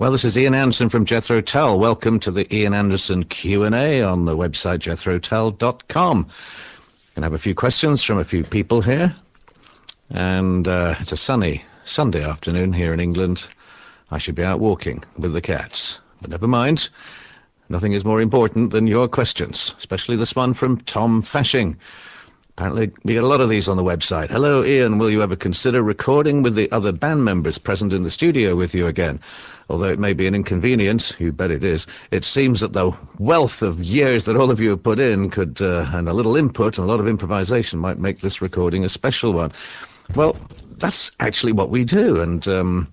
Well, this is Ian Anderson from Jethro Tull. Welcome to the Ian Anderson Q&A on the website jethrotull.com. And I have a few questions from a few people here. And uh, it's a sunny Sunday afternoon here in England. I should be out walking with the cats. But never mind. Nothing is more important than your questions, especially this one from Tom Fashing. Apparently, we get a lot of these on the website. Hello, Ian. Will you ever consider recording with the other band members present in the studio with you again? Although it may be an inconvenience, you bet it is, it seems that the wealth of years that all of you have put in could, uh, and a little input and a lot of improvisation might make this recording a special one. Well, that's actually what we do, and um,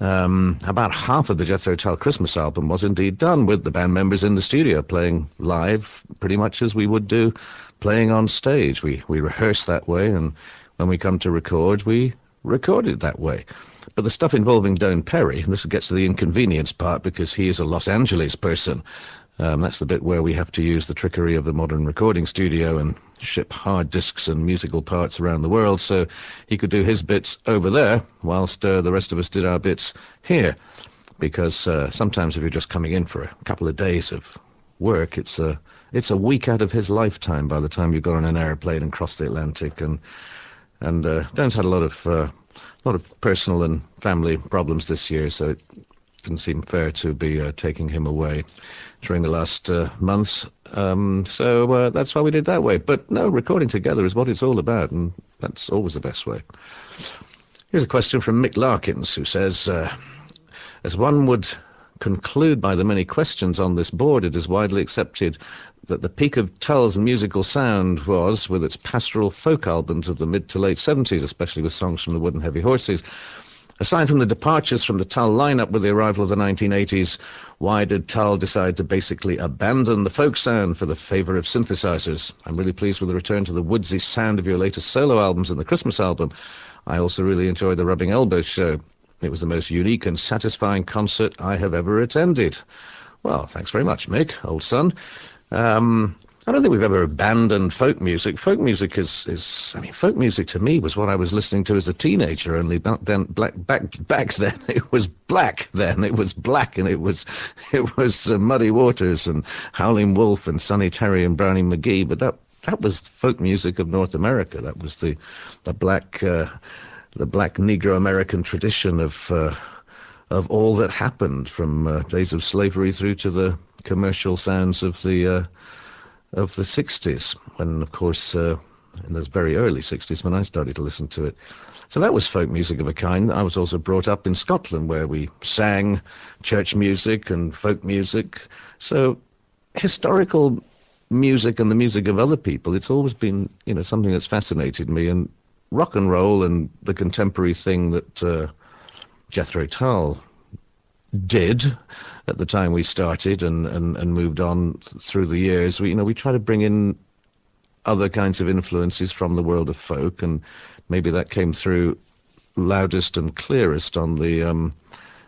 um, about half of the Jethro Tull Christmas album was indeed done with the band members in the studio playing live, pretty much as we would do playing on stage. We we rehearse that way, and when we come to record, we record it that way. But the stuff involving Doane Perry, and this gets to the inconvenience part because he is a Los Angeles person. Um, that's the bit where we have to use the trickery of the modern recording studio and ship hard disks and musical parts around the world. So he could do his bits over there, whilst uh, the rest of us did our bits here. Because uh, sometimes if you're just coming in for a couple of days of work, it's a it's a week out of his lifetime by the time you got on an airplane and crossed the Atlantic. And and uh, Doane's had a lot of uh, a lot of personal and family problems this year, so it didn't seem fair to be uh, taking him away during the last uh, months. Um, so uh, that's why we did that way. But no, recording together is what it's all about, and that's always the best way. Here's a question from Mick Larkins, who says, uh, as one would conclude by the many questions on this board, it is widely accepted that the peak of Tull's musical sound was with its pastoral folk albums of the mid to late 70s, especially with songs from the Wood and Heavy Horses. Aside from the departures from the Tull lineup with the arrival of the 1980s, why did Tull decide to basically abandon the folk sound for the favour of synthesizers? I'm really pleased with the return to the woodsy sound of your latest solo albums and the Christmas album. I also really enjoyed the Rubbing Elbows show. It was the most unique and satisfying concert I have ever attended. Well, thanks very much, Mick, old son. Um, I don't think we've ever abandoned folk music. Folk music is, is, I mean, folk music to me was what I was listening to as a teenager. Only back then, black, back, back then, it was black. Then it was black, and it was, it was uh, Muddy Waters and Howling Wolf and Sonny Terry and Brownie McGhee. But that, that was folk music of North America. That was the, the black, uh, the black Negro American tradition of, uh, of all that happened from uh, days of slavery through to the commercial sounds of the uh, of the 60s, when, of course, uh, in those very early 60s when I started to listen to it. So that was folk music of a kind. I was also brought up in Scotland where we sang church music and folk music. So historical music and the music of other people, it's always been, you know, something that's fascinated me. And rock and roll and the contemporary thing that uh, Jethro Tull did at the time we started and, and, and moved on through the years. We, you know, we try to bring in other kinds of influences from the world of folk, and maybe that came through loudest and clearest on the um,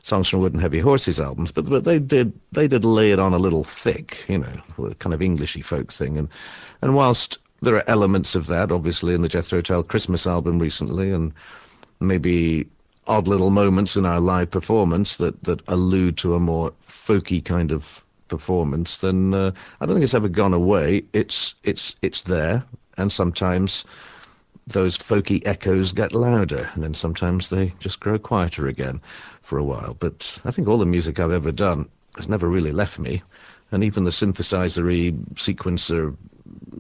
songs from Wood and Heavy Horses albums. But but they did they did lay it on a little thick, you know, kind of Englishy folk thing. And and whilst there are elements of that, obviously, in the Jethro Tull Christmas album recently, and maybe odd little moments in our live performance that, that allude to a more folky kind of performance, then uh, I don't think it's ever gone away. It's it's it's there, and sometimes those folky echoes get louder, and then sometimes they just grow quieter again for a while. But I think all the music I've ever done has never really left me, and even the synthesizery, sequencer,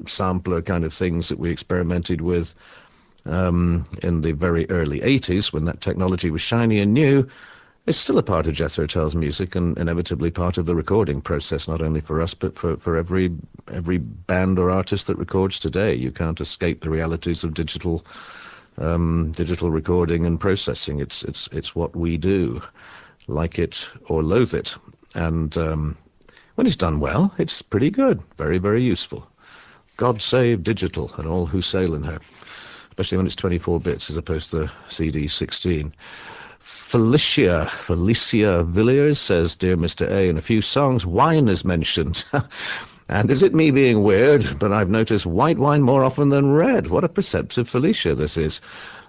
sampler kind of things that we experimented with um, in the very early 80s when that technology was shiny and new is still a part of Jethro Tull's music and inevitably part of the recording process, not only for us but for, for every every band or artist that records today. You can't escape the realities of digital um, digital recording and processing. It's it's it's what we do, like it or loathe it, and um, when it's done well, it's pretty good, very very useful. God save digital and all who sail in her especially when it's 24 bits as opposed to the CD 16. Felicia, Felicia Villiers says, Dear Mr. A, in a few songs, wine is mentioned. and is it me being weird? But I've noticed white wine more often than red. What a perceptive Felicia this is.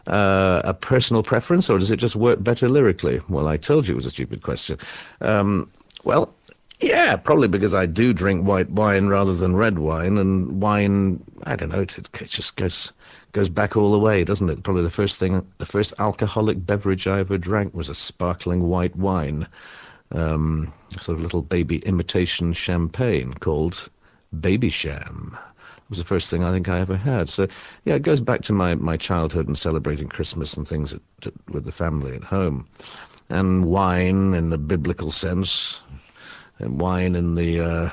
uh, a personal preference, or does it just work better lyrically? Well, I told you it was a stupid question. Um, well, yeah, probably because I do drink white wine rather than red wine, and wine, I don't know, it, it just goes goes back all the way, doesn't it? Probably the first thing, the first alcoholic beverage I ever drank was a sparkling white wine, um, sort of little baby imitation champagne called Babycham. It was the first thing I think I ever had. So, yeah, it goes back to my, my childhood and celebrating Christmas and things at, at, with the family at home. And wine in the biblical sense, and wine in the uh,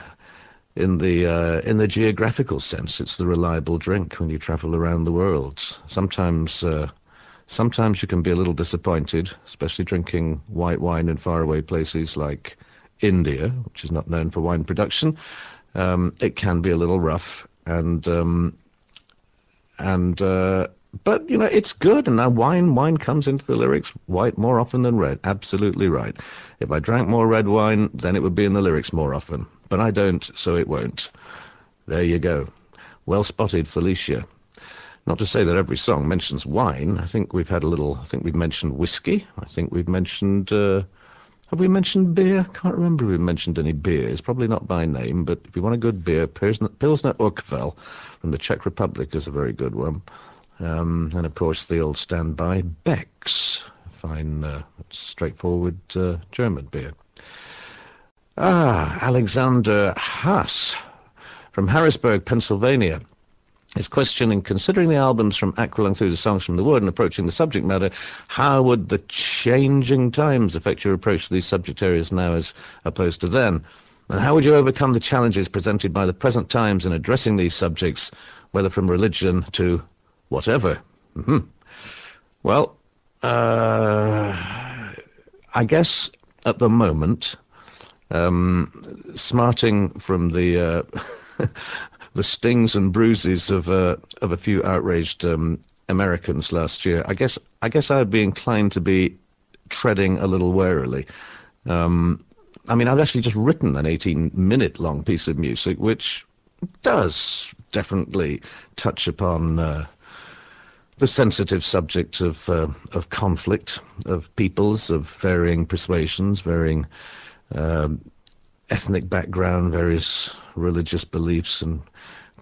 in the uh, in the geographical sense. It's the reliable drink when you travel around the world. Sometimes uh, sometimes you can be a little disappointed, especially drinking white wine in faraway places like India, which is not known for wine production. Um, it can be a little rough, and um, and uh, but you know it's good. And now wine wine comes into the lyrics white more often than red. Absolutely right. If I drank more red wine, then it would be in the lyrics more often but I don't, so it won't. There you go. Well spotted, Felicia. Not to say that every song mentions wine. I think we've had a little. I think we've mentioned whiskey. I think we've mentioned. Uh, have we mentioned beer? Can't remember if we've mentioned any beers. Probably not by name, but if you want a good beer, Pilsner, Pilsner Urquell from the Czech Republic is a very good one. Um, and of course, the old standby Beck's, fine, uh, straightforward uh, German beer. Ah, Alexander Haas from Harrisburg, Pennsylvania is questioning, considering the albums from Aqualung through the songs from the Wood and approaching the subject matter, how would the changing times affect your approach to these subject areas now as opposed to then? And how would you overcome the challenges presented by the present times in addressing these subjects, whether from religion to whatever? Mm-hmm. Well, uh, I guess at the moment um, smarting from the uh, the stings and bruises of uh, of a few outraged um, Americans last year. I guess I guess I'd be inclined to be treading a little warily. Um, I mean, I've actually just written an 18-minute long piece of music, which does definitely touch upon uh, the sensitive subject of uh, of conflict, of peoples of varying persuasions, varying um, ethnic background, various religious beliefs, and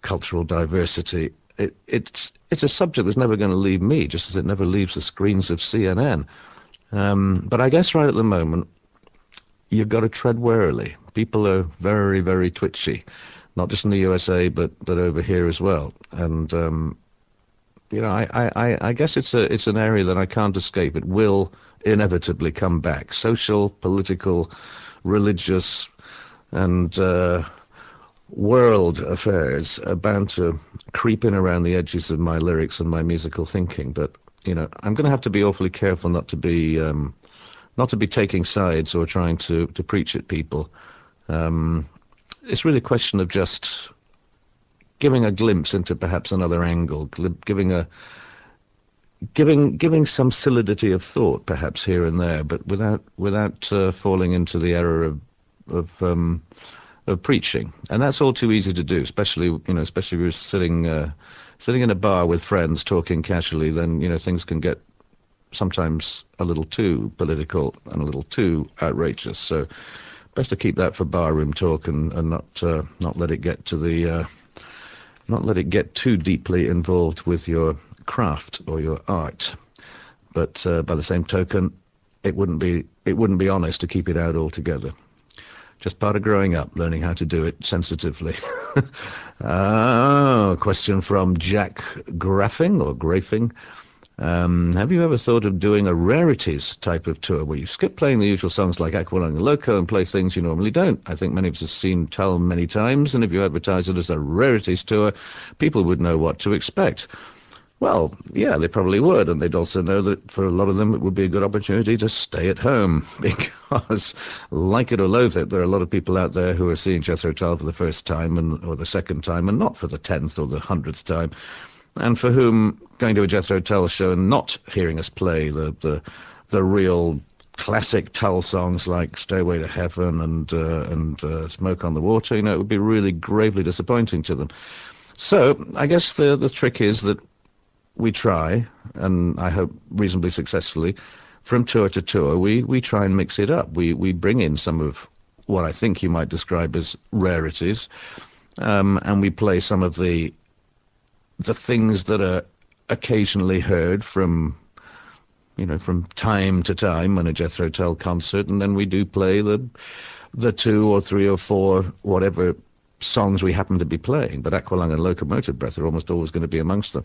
cultural diversity. It, it's it's a subject that's never going to leave me, just as it never leaves the screens of CNN. Um, but I guess right at the moment, you've got to tread warily. People are very, very twitchy, not just in the USA, but but over here as well. And um, you know, I, I, I guess it's a it's an area that I can't escape. It will inevitably come back. Social, political, religious, and uh, world affairs are bound to creep in around the edges of my lyrics and my musical thinking. But you know, I'm going to have to be awfully careful not to be um, not to be taking sides or trying to to preach at people. Um, it's really a question of just giving a glimpse into perhaps another angle, giving a giving giving some solidity of thought, perhaps here and there, but without without uh, falling into the error of of um, of preaching, and that's all too easy to do. Especially you know, especially if you're sitting uh, sitting in a bar with friends talking casually, then you know things can get sometimes a little too political and a little too outrageous. So best to keep that for barroom talk and, and not uh, not let it get to the uh, not let it get too deeply involved with your craft or your art. But uh, by the same token, it wouldn't be it wouldn't be honest to keep it out altogether. Just part of growing up, learning how to do it sensitively. oh, question from Jack Graffing or Grafing. Um, have you ever thought of doing a rarities type of tour where you skip playing the usual songs like Aqualung and Loco and play things you normally don't? I think many of us have seen Tull many times, and if you advertise it as a rarities tour, people would know what to expect. Well, yeah, they probably would, and they'd also know that for a lot of them it would be a good opportunity to stay at home because, like it or loathe it, there are a lot of people out there who are seeing Jethro Tull for the first time and or the second time, and not for the tenth or the hundredth time, and for whom going to a Jethro Tull show and not hearing us play the the the real classic Tull songs like "Stairway to Heaven" and uh, and uh, "Smoke on the Water," you know, it would be really gravely disappointing to them. So I guess the the trick is that we try, and I hope reasonably successfully, from tour to tour, we, we try and mix it up. We, we bring in some of what I think you might describe as rarities, um, and we play some of the the things that are occasionally heard from you know from time to time on a Jethro Tull concert, and then we do play the the two or three or four whatever songs we happen to be playing. But Aqualung and Locomotive Breath are almost always going to be amongst them.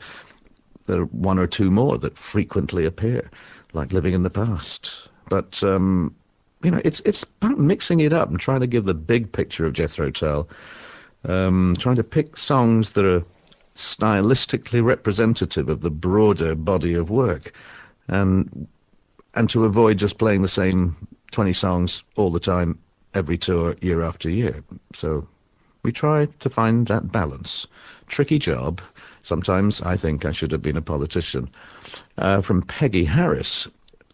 There are one or two more that frequently appear, like Living in the Past. But um, you know, it's it's about mixing it up and trying to give the big picture of Jethro Tull. Um, trying to pick songs that are stylistically representative of the broader body of work, and and to avoid just playing the same 20 songs all the time, every tour, year after year. So we try to find that balance. Tricky job. Sometimes I think I should have been a politician. Uh, from Peggy Harris.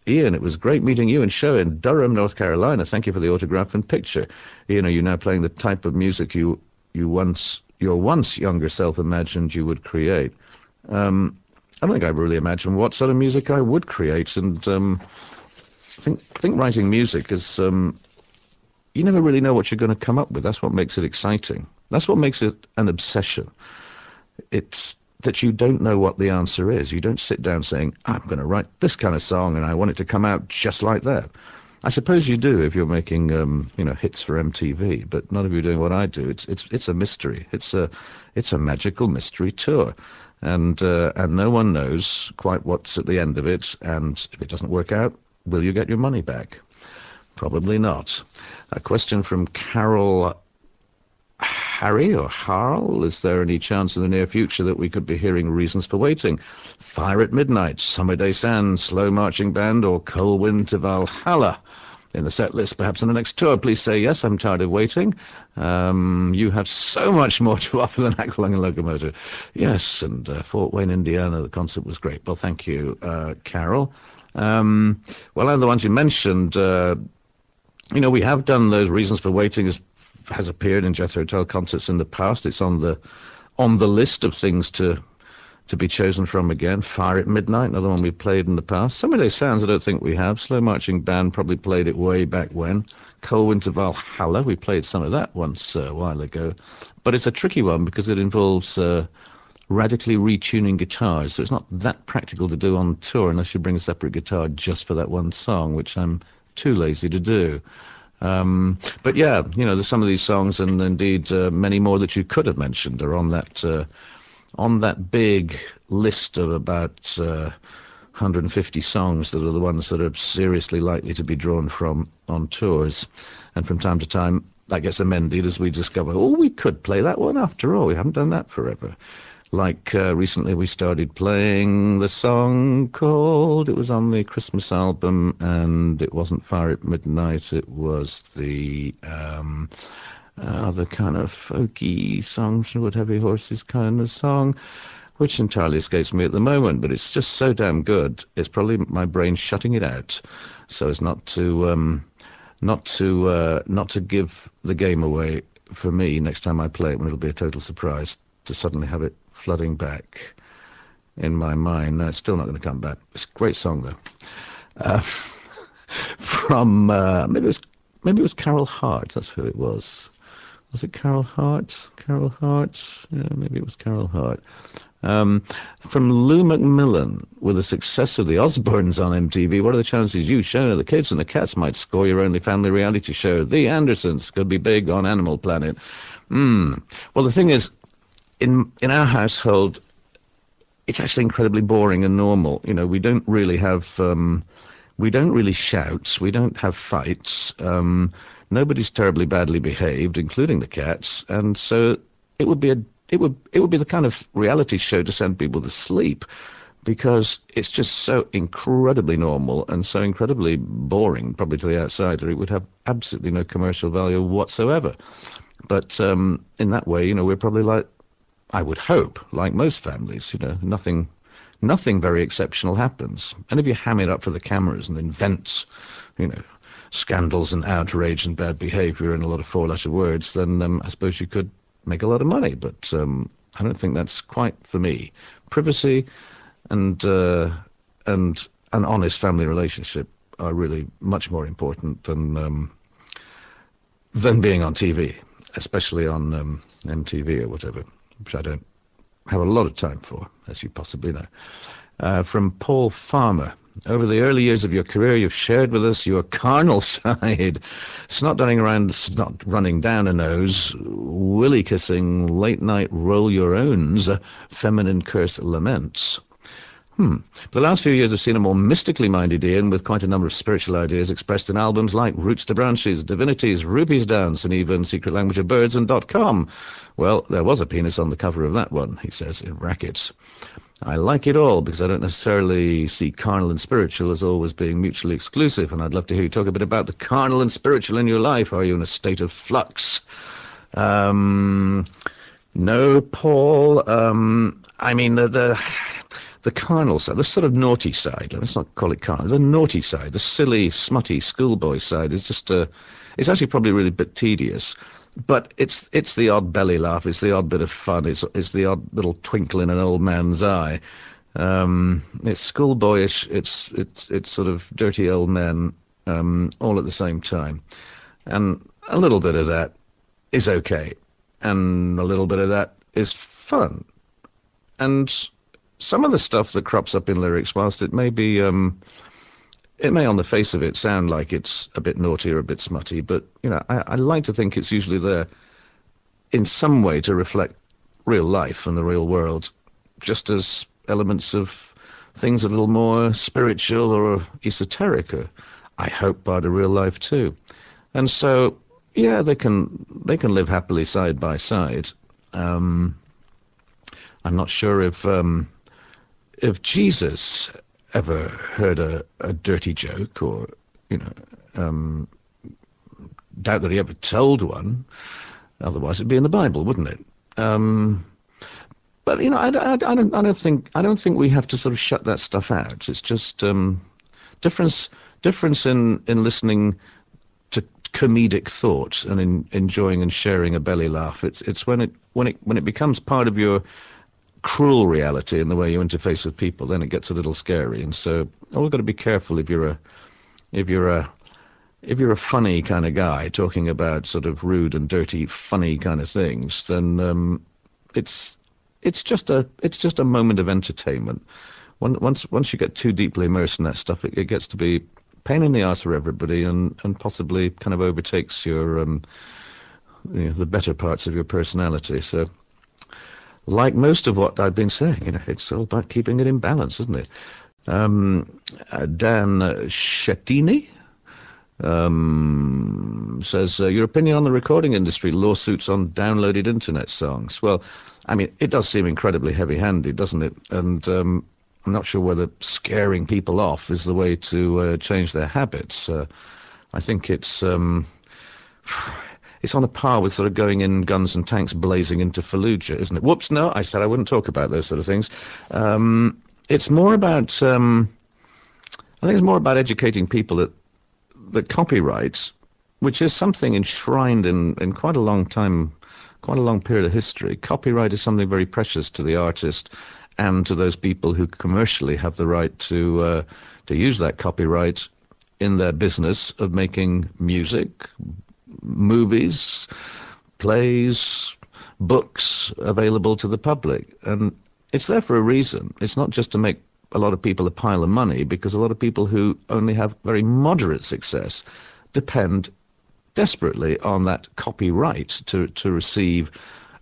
Ian, it was great meeting you and show in Durham, North Carolina. Thank you for the autograph and picture. Ian, are you now playing the type of music you you once your once younger self imagined you would create? Um, I don't think I really imagined what sort of music I would create, and um, I think think writing music is um, you never really know what you're going to come up with. That's what makes it exciting. That's what makes it an obsession. It's that you don't know what the answer is. You don't sit down saying, I'm going to write this kind of song and I want it to come out just like that. I suppose you do if you're making, um, you know, hits for MTV, but none of you are doing what I do. It's it's it's a mystery. It's a it's a magical mystery tour, and uh, and no one knows quite what's at the end of it. And if it doesn't work out, will you get your money back? Probably not. A question from Carol Harry or Harl? Is there any chance in the near future that we could be hearing Reasons for Waiting? Fire at Midnight, Summer Day Sand, Slow Marching Band, or Cold Wind to Valhalla? In the set list, perhaps on the next tour, please say yes. I'm tired of waiting. Um, you have so much more to offer than Aqualung and Locomotive. Yes, and uh, Fort Wayne, Indiana, the concert was great. Well, thank you, uh, Carol. Um, well, the ones you mentioned, uh, you know, we have done those reasons for waiting as has appeared in Jethro Tull concerts in the past. It's on the on the list of things to to be chosen from again. Fire at Midnight, another one we've played in the past. Some of those sounds I don't think we have. Slow Marching Band probably played it way back when. Cold Wind to Valhalla, we played some of that once uh, a while ago. But it's a tricky one because it involves uh, radically retuning guitars, so it's not that practical to do on tour unless you bring a separate guitar just for that one song, which I'm too lazy to do. Um, but yeah, you know, there's some of these songs, and indeed uh, many more that you could have mentioned, are on that uh, on that big list of about uh, 150 songs that are the ones that are seriously likely to be drawn from on tours. And from time to time, that gets amended as we discover, oh, we could play that one after all. We haven't done that forever. Like uh, recently, we started playing the song called. It was on the Christmas album, and it wasn't Fire at Midnight. It was the um, other kind of folky song, Wood Heavy Horses kind of song, which entirely escapes me at the moment. But it's just so damn good. It's probably my brain shutting it out, so as not to um, not to uh, not to give the game away for me next time I play it, when it'll be a total surprise to suddenly have it flooding back in my mind. No, it's still not going to come back. It's a great song though. Uh, from uh, maybe it was maybe it was Carol Hart. That's who it was. Was it Carol Hart? Carol Hart? Yeah, maybe it was Carol Hart. Um, from Lou McMillan, with the success of the Osbournes on MTV, what are the chances you, Shona, the kids and the cats might score your only family reality show? The Andersons could be big on Animal Planet. Hmm. Well, the thing is, in in our household, it's actually incredibly boring and normal. You know, we don't really have um, we don't really shout. We don't have fights. Um, nobody's terribly badly behaved, including the cats, and so it would be a it would it would be the kind of reality show to send people to sleep because it's just so incredibly normal and so incredibly boring, probably to the outsider. It would have absolutely no commercial value whatsoever. But um, in that way, you know, we're probably like I would hope, like most families, you know, nothing, nothing very exceptional happens. And if you ham it up for the cameras and invent, you know, scandals and outrage and bad behaviour in a lot of four-letter words, then um, I suppose you could make a lot of money. But um, I don't think that's quite for me. Privacy and uh, and an honest family relationship are really much more important than um, than being on TV, especially on um, MTV or whatever, which I don't have a lot of time for, as you possibly know. Uh, from Paul Farmer. Over the early years of your career, you've shared with us your carnal side, snot running around, snot running down a nose, willy kissing, late night roll your owns, feminine curse laments. Hmm. The last few years, I've seen a more mystically minded Ian with quite a number of spiritual ideas expressed in albums like Roots to Branches, Divinities, Rupi's Dance, and even Secret Language of Birds and Dot Com. Well, there was a penis on the cover of that one, he says, in brackets. I like it all because I don't necessarily see carnal and spiritual as always being mutually exclusive, and I'd love to hear you talk a bit about the carnal and spiritual in your life. Are you in a state of flux? Um, no, Paul. Um, I mean, the, the the carnal side, the sort of naughty side. Let's not call it carnal. The naughty side, the silly, smutty schoolboy side is just a. It's actually probably really a bit tedious, but it's it's the odd belly laugh, it's the odd bit of fun, it's it's the odd little twinkle in an old man's eye. Um, it's schoolboyish, it's it's it's sort of dirty old men, um, all at the same time, and a little bit of that is okay, and a little bit of that is fun, and some of the stuff that crops up in lyrics, whilst it may be, um, it may on the face of it sound like it's a bit naughty or a bit smutty, but you know, I, I like to think it's usually there in some way to reflect real life and the real world, just as elements of things a little more spiritual or esoteric, or I hope part the real life too. And so, yeah, they can they can live happily side by side. Um, I'm not sure if um, if Jesus ever heard a, a dirty joke or, you know, um, doubt that he ever told one. Otherwise, it'd be in the Bible, wouldn't it? Um, but you know, I, I, I, don't, I don't think I don't think we have to sort of shut that stuff out. It's just um, difference difference in in listening to comedic thought and in enjoying and sharing a belly laugh. It's it's when it when it when it becomes part of your cruel reality in the way you interface with people, then it gets a little scary. And so, always got to be careful if you're a if you're a if you're a funny kind of guy talking about sort of rude and dirty, funny kind of things, then um, it's it's just a it's just a moment of entertainment. Once once you get too deeply immersed in that stuff, it, it gets to be pain in the ass for everybody, and and possibly kind of overtakes your um, you know, the better parts of your personality. So like most of what I've been saying, you know, it's all about keeping it in balance, isn't it? Um, uh, Dan Shettini um, says, uh, your opinion on the recording industry, lawsuits on downloaded internet songs. Well, I mean, it does seem incredibly heavy-handed, doesn't it? And um, I'm not sure whether scaring people off is the way to uh, change their habits. Uh, I think it's um, it's on a par with sort of going in guns and tanks blazing into Fallujah, isn't it? Whoops, no, I said I wouldn't talk about those sort of things. Um, it's more about, um, I think it's more about educating people that, that copyright, which is something enshrined in, in quite a long time, quite a long period of history. Copyright is something very precious to the artist and to those people who commercially have the right to uh, to use that copyright in their business of making music, movies, plays, books available to the public. And it's there for a reason. It's not just to make a lot of people a pile of money, because a lot of people who only have very moderate success depend desperately on that copyright to, to receive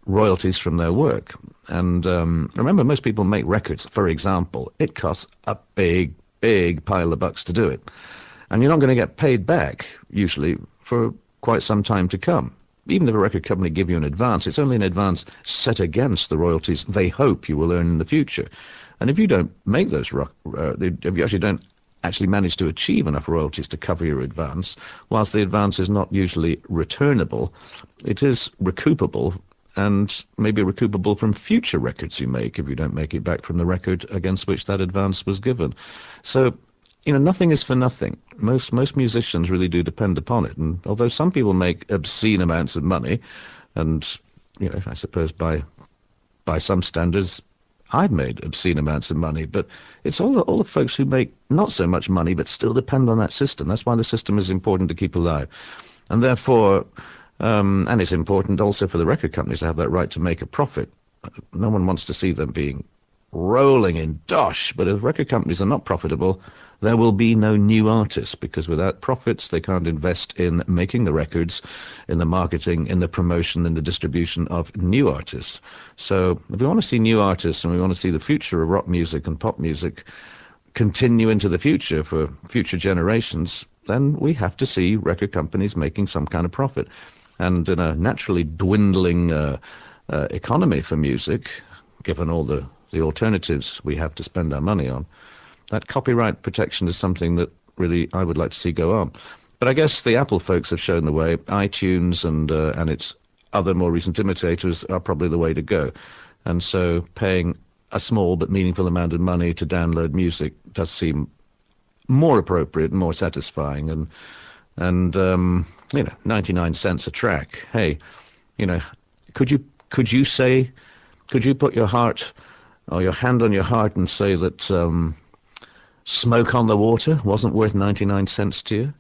royalties from their work. And um, remember, most people make records, for example. It costs a big, big pile of bucks to do it. And you're not going to get paid back, usually, for quite some time to come. Even if a record company give you an advance, it's only an advance set against the royalties they hope you will earn in the future. And if you don't make those, uh, if you actually don't actually manage to achieve enough royalties to cover your advance, whilst the advance is not usually returnable, it is recoupable and maybe recoupable from future records you make if you don't make it back from the record against which that advance was given. So you know, nothing is for nothing. Most most musicians really do depend upon it, and although some people make obscene amounts of money, and you know, I suppose by by some standards, I've made obscene amounts of money, but it's all the, all the folks who make not so much money but still depend on that system. That's why the system is important to keep alive, and therefore, um, and it's important also for the record companies to have that right to make a profit. No one wants to see them being rolling in dosh, but if record companies are not profitable, there will be no new artists because without profits they can't invest in making the records, in the marketing, in the promotion, in the distribution of new artists. So if we want to see new artists and we want to see the future of rock music and pop music continue into the future for future generations, then we have to see record companies making some kind of profit. And in a naturally dwindling uh, uh, economy for music, given all the, the alternatives we have to spend our money on, that copyright protection is something that really I would like to see go on. But I guess the Apple folks have shown the way. iTunes and uh, and its other more recent imitators are probably the way to go. And so paying a small but meaningful amount of money to download music does seem more appropriate and more satisfying. And and um, you know, 99 cents a track. Hey, you know, could you could you say, could you put your heart or your hand on your heart and say that um, Smoke on the Water wasn't worth 99 cents to you,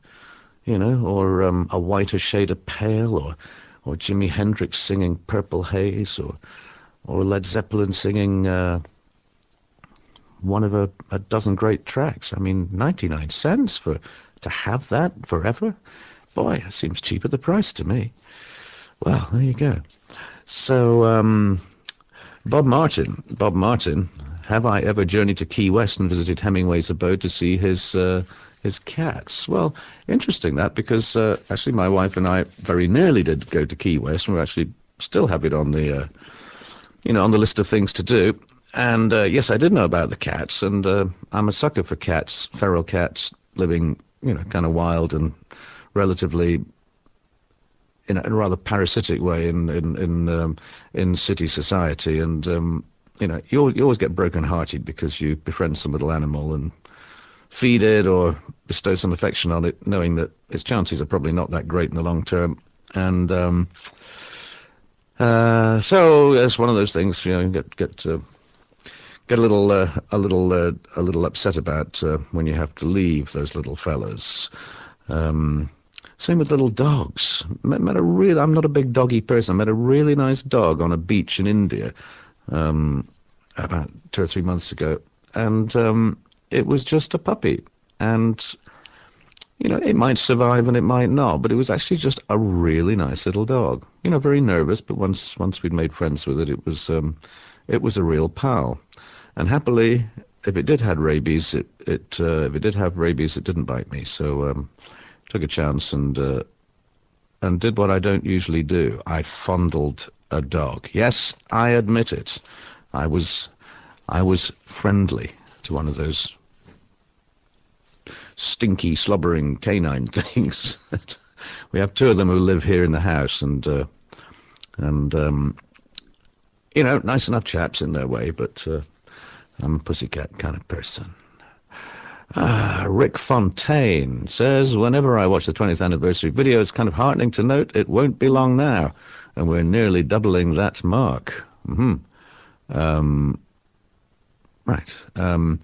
you know, or um, A Whiter Shade of Pale, or or Jimi Hendrix singing Purple Haze, or or Led Zeppelin singing uh, one of a, a dozen great tracks. I mean, 99 cents for to have that forever? Boy, it seems cheap at the price to me. Well, there you go. So, um, Bob Martin, Bob Martin, have I ever journeyed to Key West and visited Hemingway's abode to see his uh, his cats? Well, interesting that because uh, actually my wife and I very nearly did go to Key West, and we actually still have it on the uh, you know on the list of things to do. And uh, yes, I did know about the cats, and uh, I'm a sucker for cats, feral cats living you know kind of wild and relatively in a, rather parasitic way in in in, um, in city society, and um, you know, you, you always get broken-hearted because you befriend some little animal and feed it or bestow some affection on it, knowing that its chances are probably not that great in the long term. And um, uh, so it's one of those things, you know, get get uh, get a little uh, a little uh, a little upset about uh, when you have to leave those little fellas. Um, same with little dogs. Met, met a real. I'm not a big doggy person. I met a really nice dog on a beach in India um, about two or three months ago, and um, it was just a puppy, and you know it might survive and it might not, but it was actually just a really nice little dog. You know, very nervous, but once once we'd made friends with it, it was um, it was a real pal, and happily. If it did have rabies, it, it uh, if it did have rabies, it didn't bite me. So um, took a chance and uh, and did what I don't usually do. I fondled a dog. Yes, I admit it. I was, I was friendly to one of those stinky, slobbering canine things. we have two of them who live here in the house, and uh, and um, you know, nice enough chaps in their way, but uh, I'm a pussycat kind of person. Ah, Rick Fontaine says, whenever I watch the 20th anniversary video, it's kind of heartening to note it won't be long now and we're nearly doubling that mark. Mm-hmm. Um, right. Um,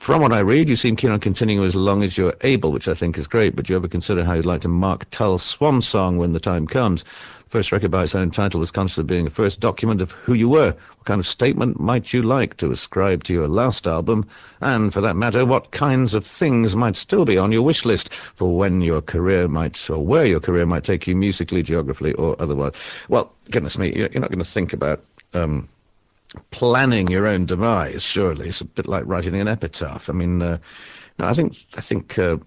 from what I read, you seem keen on continuing as long as you're able, which I think is great, but do you ever consider how you'd like to mark Tull's swan song when the time comes? First record by its own title was conscious of being a first document of who you were. What kind of statement might you like to ascribe to your last album? And for that matter, what kinds of things might still be on your wish list for when your career might, or where your career might take you musically, geographically, or otherwise? Well, goodness me, you're not going to think about um, planning your own demise, surely. It's a bit like writing an epitaph. I mean, uh, no, I think, I think, uh,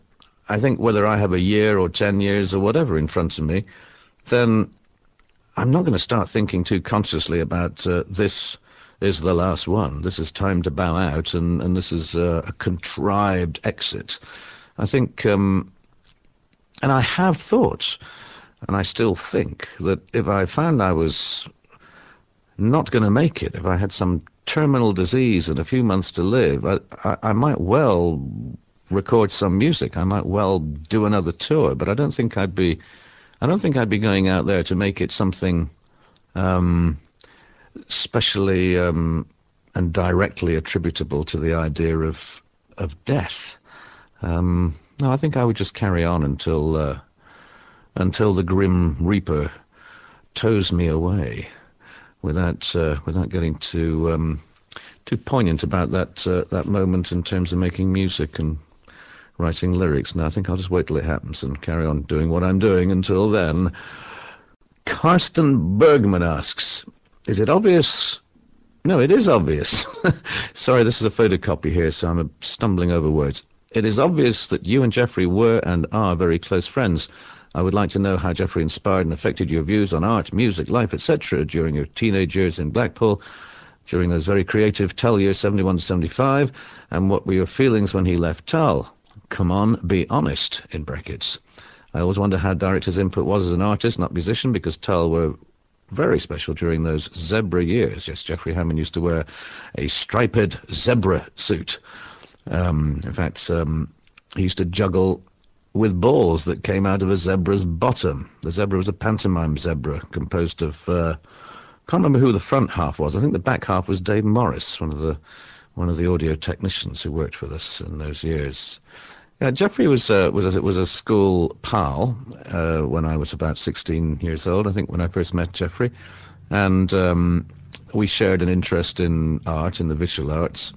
I think whether I have a year or ten years or whatever in front of me, then I'm not going to start thinking too consciously about uh, this is the last one. This is time to bow out, and, and this is uh, a contrived exit. I think, um, and I have thought, and I still think, that if I found I was not going to make it, if I had some terminal disease and a few months to live, I, I, I might well record some music. I might well do another tour, but I don't think I'd be I don't think I'd be going out there to make it something um, specially um, and directly attributable to the idea of of death. Um, no, I think I would just carry on until uh, until the grim reaper tows me away, without uh, without getting too um, too poignant about that uh, that moment in terms of making music and writing lyrics. Now I think I'll just wait till it happens and carry on doing what I'm doing until then. Karsten Bergman asks, "Is it obvious?" No, it is obvious. Sorry, this is a photocopy here, so I'm stumbling over words. It is obvious that you and Jeffrey were and are very close friends. I would like to know how Jeffrey inspired and affected your views on art, music, life, etc. during your teenage years in Blackpool, during those very creative Tull years 71 to 75, and what were your feelings when he left Tull? Come on, be honest, in brackets. I always wonder how director's input was as an artist, not musician, because Tull were very special during those zebra years. Yes, Jeffrey Hammond used to wear a striped zebra suit. Um, in fact, um, he used to juggle with balls that came out of a zebra's bottom. The zebra was a pantomime zebra composed of. Uh, can't remember who the front half was. I think the back half was Dave Morris, one of the one of the audio technicians who worked with us in those years. Yeah, Jeffrey was uh, was a, was a school pal uh, when I was about 16 years old. I think when I first met Jeffrey, and um, we shared an interest in art, in the visual arts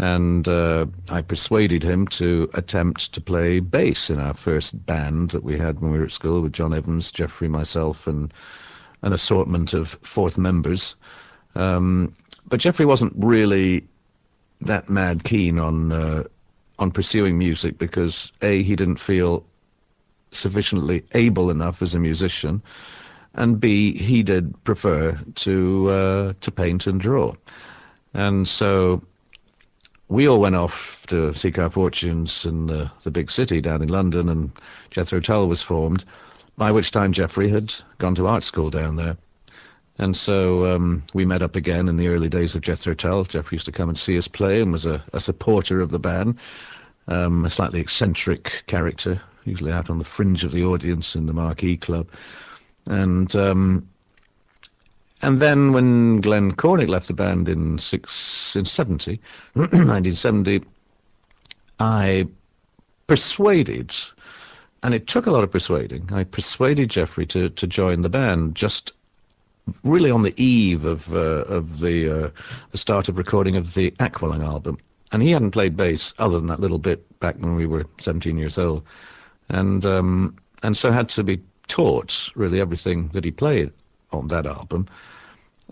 and uh, I persuaded him to attempt to play bass in our first band that we had when we were at school with John Evans, Jeffrey, myself, and an assortment of fourth members. Um, but Jeffrey wasn't really that mad keen on uh, on pursuing music because a he didn't feel sufficiently able enough as a musician, and b he did prefer to uh, to paint and draw, and so we all went off to seek our fortunes in the, the big city down in London, and Jethro Tull was formed, by which time Jeffrey had gone to art school down there. And so um, we met up again in the early days of Jethro Tull. Jeffrey used to come and see us play and was a, a supporter of the band, um, a slightly eccentric character, usually out on the fringe of the audience in the Marquee Club. And um, and then when Glenn Cornick left the band in six in 70, 1970, I persuaded, and it took a lot of persuading. I persuaded Jeffrey to to join the band just really on the eve of uh, of the uh, the start of recording of the Aqualung album, and he hadn't played bass other than that little bit back when we were 17 years old, and um, and so had to be taught really everything that he played on that album.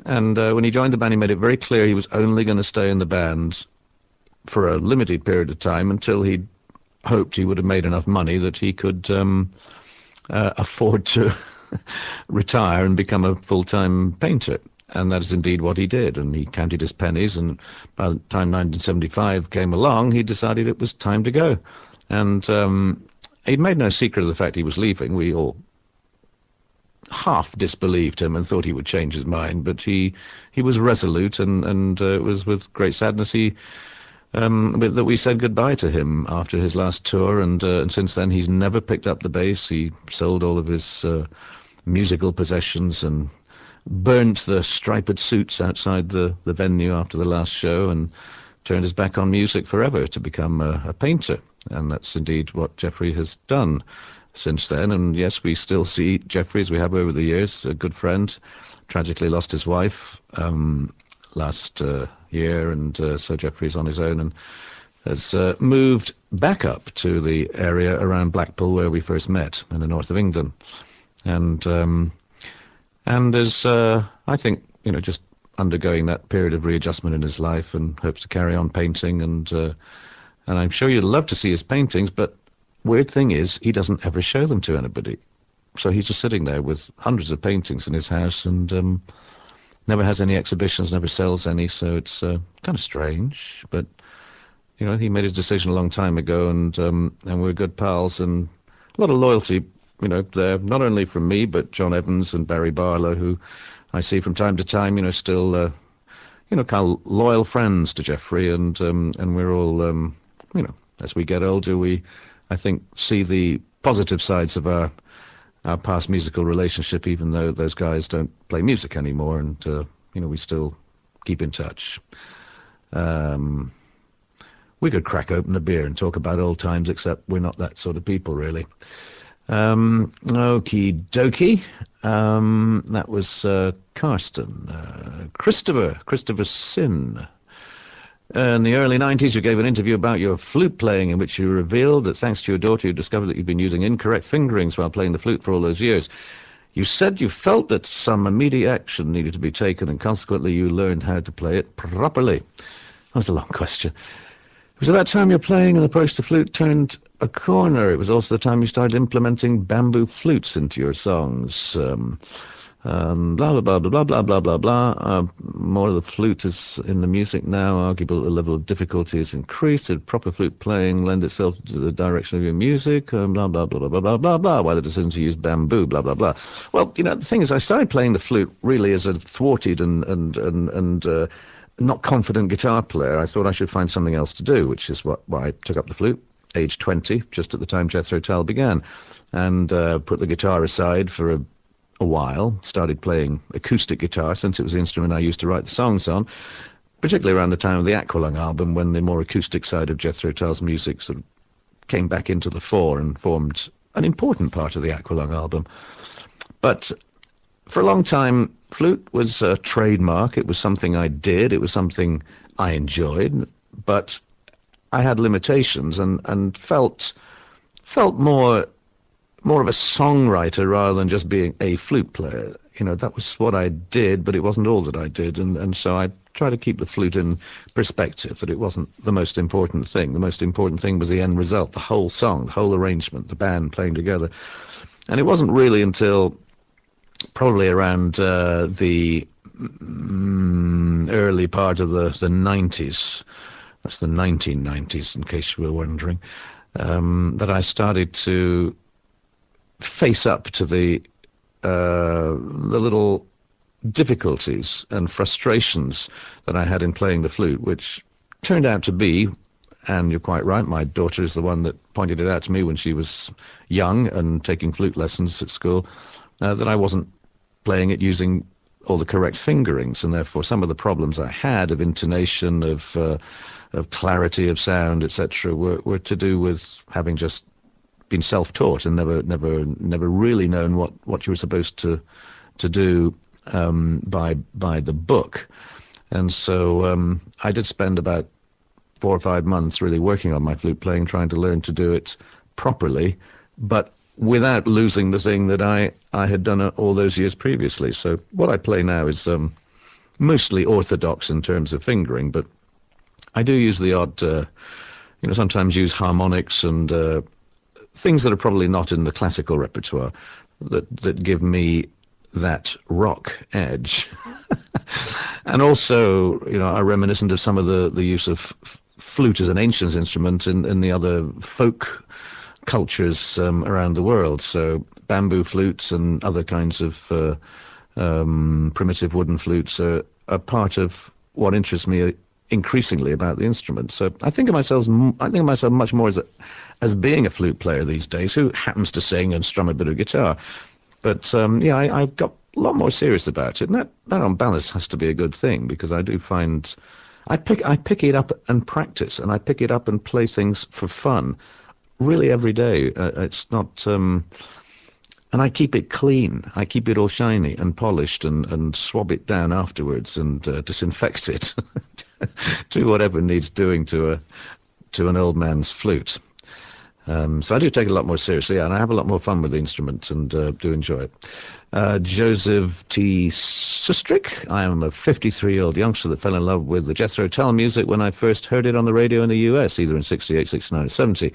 And uh, when he joined the band, he made it very clear he was only going to stay in the band for a limited period of time until he hoped he would have made enough money that he could um, uh, afford to retire and become a full-time painter. And that is indeed what he did. And he counted his pennies. And by the time 1975 came along, he decided it was time to go. And um, he'd made no secret of the fact he was leaving. We all half disbelieved him and thought he would change his mind, but he he was resolute, and and uh, it was with great sadness he um, that we said goodbye to him after his last tour, and uh, and since then he's never picked up the bass. He sold all of his uh, musical possessions and burnt the striped suits outside the the venue after the last show, and turned his back on music forever to become a, a painter, and that's indeed what Jeffrey has done since then. And yes, we still see Jeffries. We have over the years a good friend. Tragically lost his wife um, last uh, year, and uh, so Jeffrey's on his own and has uh, moved back up to the area around Blackpool where we first met in the north of England, and um, and is uh, I think you know just undergoing that period of readjustment in his life and hopes to carry on painting and. Uh, and I'm sure you'd love to see his paintings, but weird thing is, he doesn't ever show them to anybody. So he's just sitting there with hundreds of paintings in his house and um, never has any exhibitions, never sells any. So it's uh, kind of strange. But you know, he made his decision a long time ago, and um, and we're good pals, and a lot of loyalty. You know, there not only from me, but John Evans and Barrie Barlow, who I see from time to time. You know, still. Uh, you know, kind of loyal friends to Jeffrey, and um, and we're all, um, you know, as we get older, we I think, see the positive sides of our our past musical relationship, even though those guys don't play music anymore, and uh, you know we still keep in touch. Um, we could crack open a beer and talk about old times, except we're not that sort of people, really. Um, okie dokie. Um, that was uh, Karsten. Uh, Christopher, Christopher Sin. In the early 90s, you gave an interview about your flute playing in which you revealed that thanks to your daughter, you discovered that you'd been using incorrect fingerings while playing the flute for all those years. You said you felt that some immediate action needed to be taken, and consequently, you learned how to play it properly. That was a long question. It was at that time your playing and approach to flute turned a corner. It was also the time you started implementing bamboo flutes into your songs. Um, um, blah, blah, blah, blah, blah, blah, blah, blah. Uh, more of the flute is in the music now. Arguable the level of difficulty has increased. Did proper flute playing lend itself to the direction of your music? Um, blah, blah, blah, blah, blah, blah, blah, blah. Why the decision to use bamboo? Blah, blah, blah. Well, you know, the thing is, I started playing the flute really as a thwarted and, and, and, and, uh, not confident guitar player. I thought I should find something else to do, which is what, why I took up the flute, age 20, just at the time Jethro Tull began, and uh, put the guitar aside for a a while, started playing acoustic guitar since it was the instrument I used to write the songs on, particularly around the time of the Aqualung album when the more acoustic side of Jethro Tull's music sort of came back into the fore and formed an important part of the Aqualung album. But for a long time, flute was a trademark. It was something I did. It was something I enjoyed, but I had limitations and, and felt felt more more of a songwriter rather than just being a flute player. You know, that was what I did, but it wasn't all that I did, and, and so I try to keep the flute in perspective, that it wasn't the most important thing. The most important thing was the end result, the whole song, the whole arrangement, the band playing together. And it wasn't really until probably around uh, the mm, early part of the, the 90s, that's the 1990s in case you were wondering, um, that I started to face up to the uh, the little difficulties and frustrations that I had in playing the flute, which turned out to be, and you're quite right, my daughter is the one that pointed it out to me when she was young and taking flute lessons at school, uh, that I wasn't playing it using all the correct fingerings, and therefore some of the problems I had of intonation, of uh, of clarity of sound, etc., were, were to do with having just been self-taught and never, never, never really known what, what you were supposed to, to do um, by by the book. And so um, I did spend about four or five months really working on my flute playing, trying to learn to do it properly, but without losing the thing that I, I had done all those years previously. So what I play now is um, mostly orthodox in terms of fingering, but I do use the odd, uh, you know, sometimes use harmonics and uh, things that are probably not in the classical repertoire that that give me that rock edge, and also you know are reminiscent of some of the the use of flute as an ancient instrument in in the other folk cultures um, around the world. So bamboo flutes and other kinds of uh, um, primitive wooden flutes are, are part of what interests me increasingly about the instrument. So I think of myself, I think of myself much more as a, as being a flute player these days who happens to sing and strum a bit of guitar. But um, yeah, I, I got a lot more serious about it, and that, that on balance has to be a good thing because I do find I pick I pick it up and practice, and I pick it up and play things for fun, really every day. Uh, it's not. Um, and I keep it clean. I keep it all shiny and polished and, and swab it down afterwards and uh, disinfect it. do whatever needs doing to a to an old man's flute. Um, so I do take it a lot more seriously, and I have a lot more fun with the instrument and uh, do enjoy it. Uh, Joseph T. Sustrick. I am a 53-year-old youngster that fell in love with the Jethro Tull music when I first heard it on the radio in the U.S., either in 68, 69, or 70.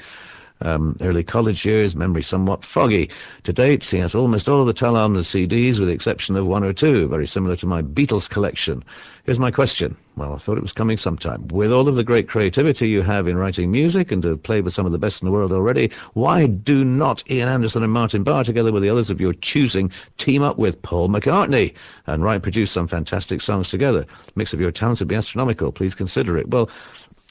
Um, early college years, memory somewhat foggy. To date, he has almost all of the the CDs, with the exception of one or two, very similar to my Beatles collection. Here's my question. Well, I thought it was coming sometime. With all of the great creativity you have in writing music and to play with some of the best in the world already, why do not Ian Anderson and Martin Barre, together with the others of your choosing, team up with Paul McCartney and write produce some fantastic songs together? mix of your talents would be astronomical. Please consider it. Well,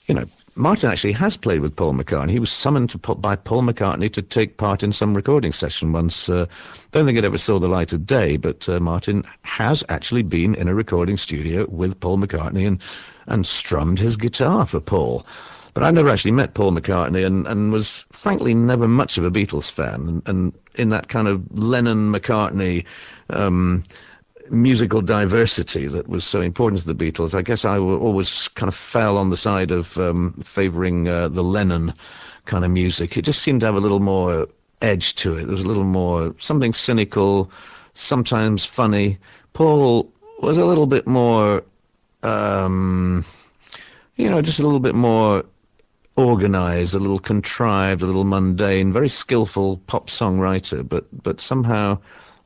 you know, Martin actually has played with Paul McCartney. He was summoned to, by Paul McCartney to take part in some recording session once. Uh, don't think it ever saw the light of day, but uh, Martin has actually been in a recording studio with Paul McCartney and and strummed his guitar for Paul. But I never actually met Paul McCartney and, and was frankly never much of a Beatles fan. And, and in that kind of Lennon McCartney um, musical diversity that was so important to the Beatles, I guess I always kind of fell on the side of um, favouring uh, the Lennon kind of music. It just seemed to have a little more edge to it. There was a little more something cynical, sometimes funny. Paul was a little bit more, um, you know, just a little bit more organized, a little contrived, a little mundane, very skillful pop songwriter, but but somehow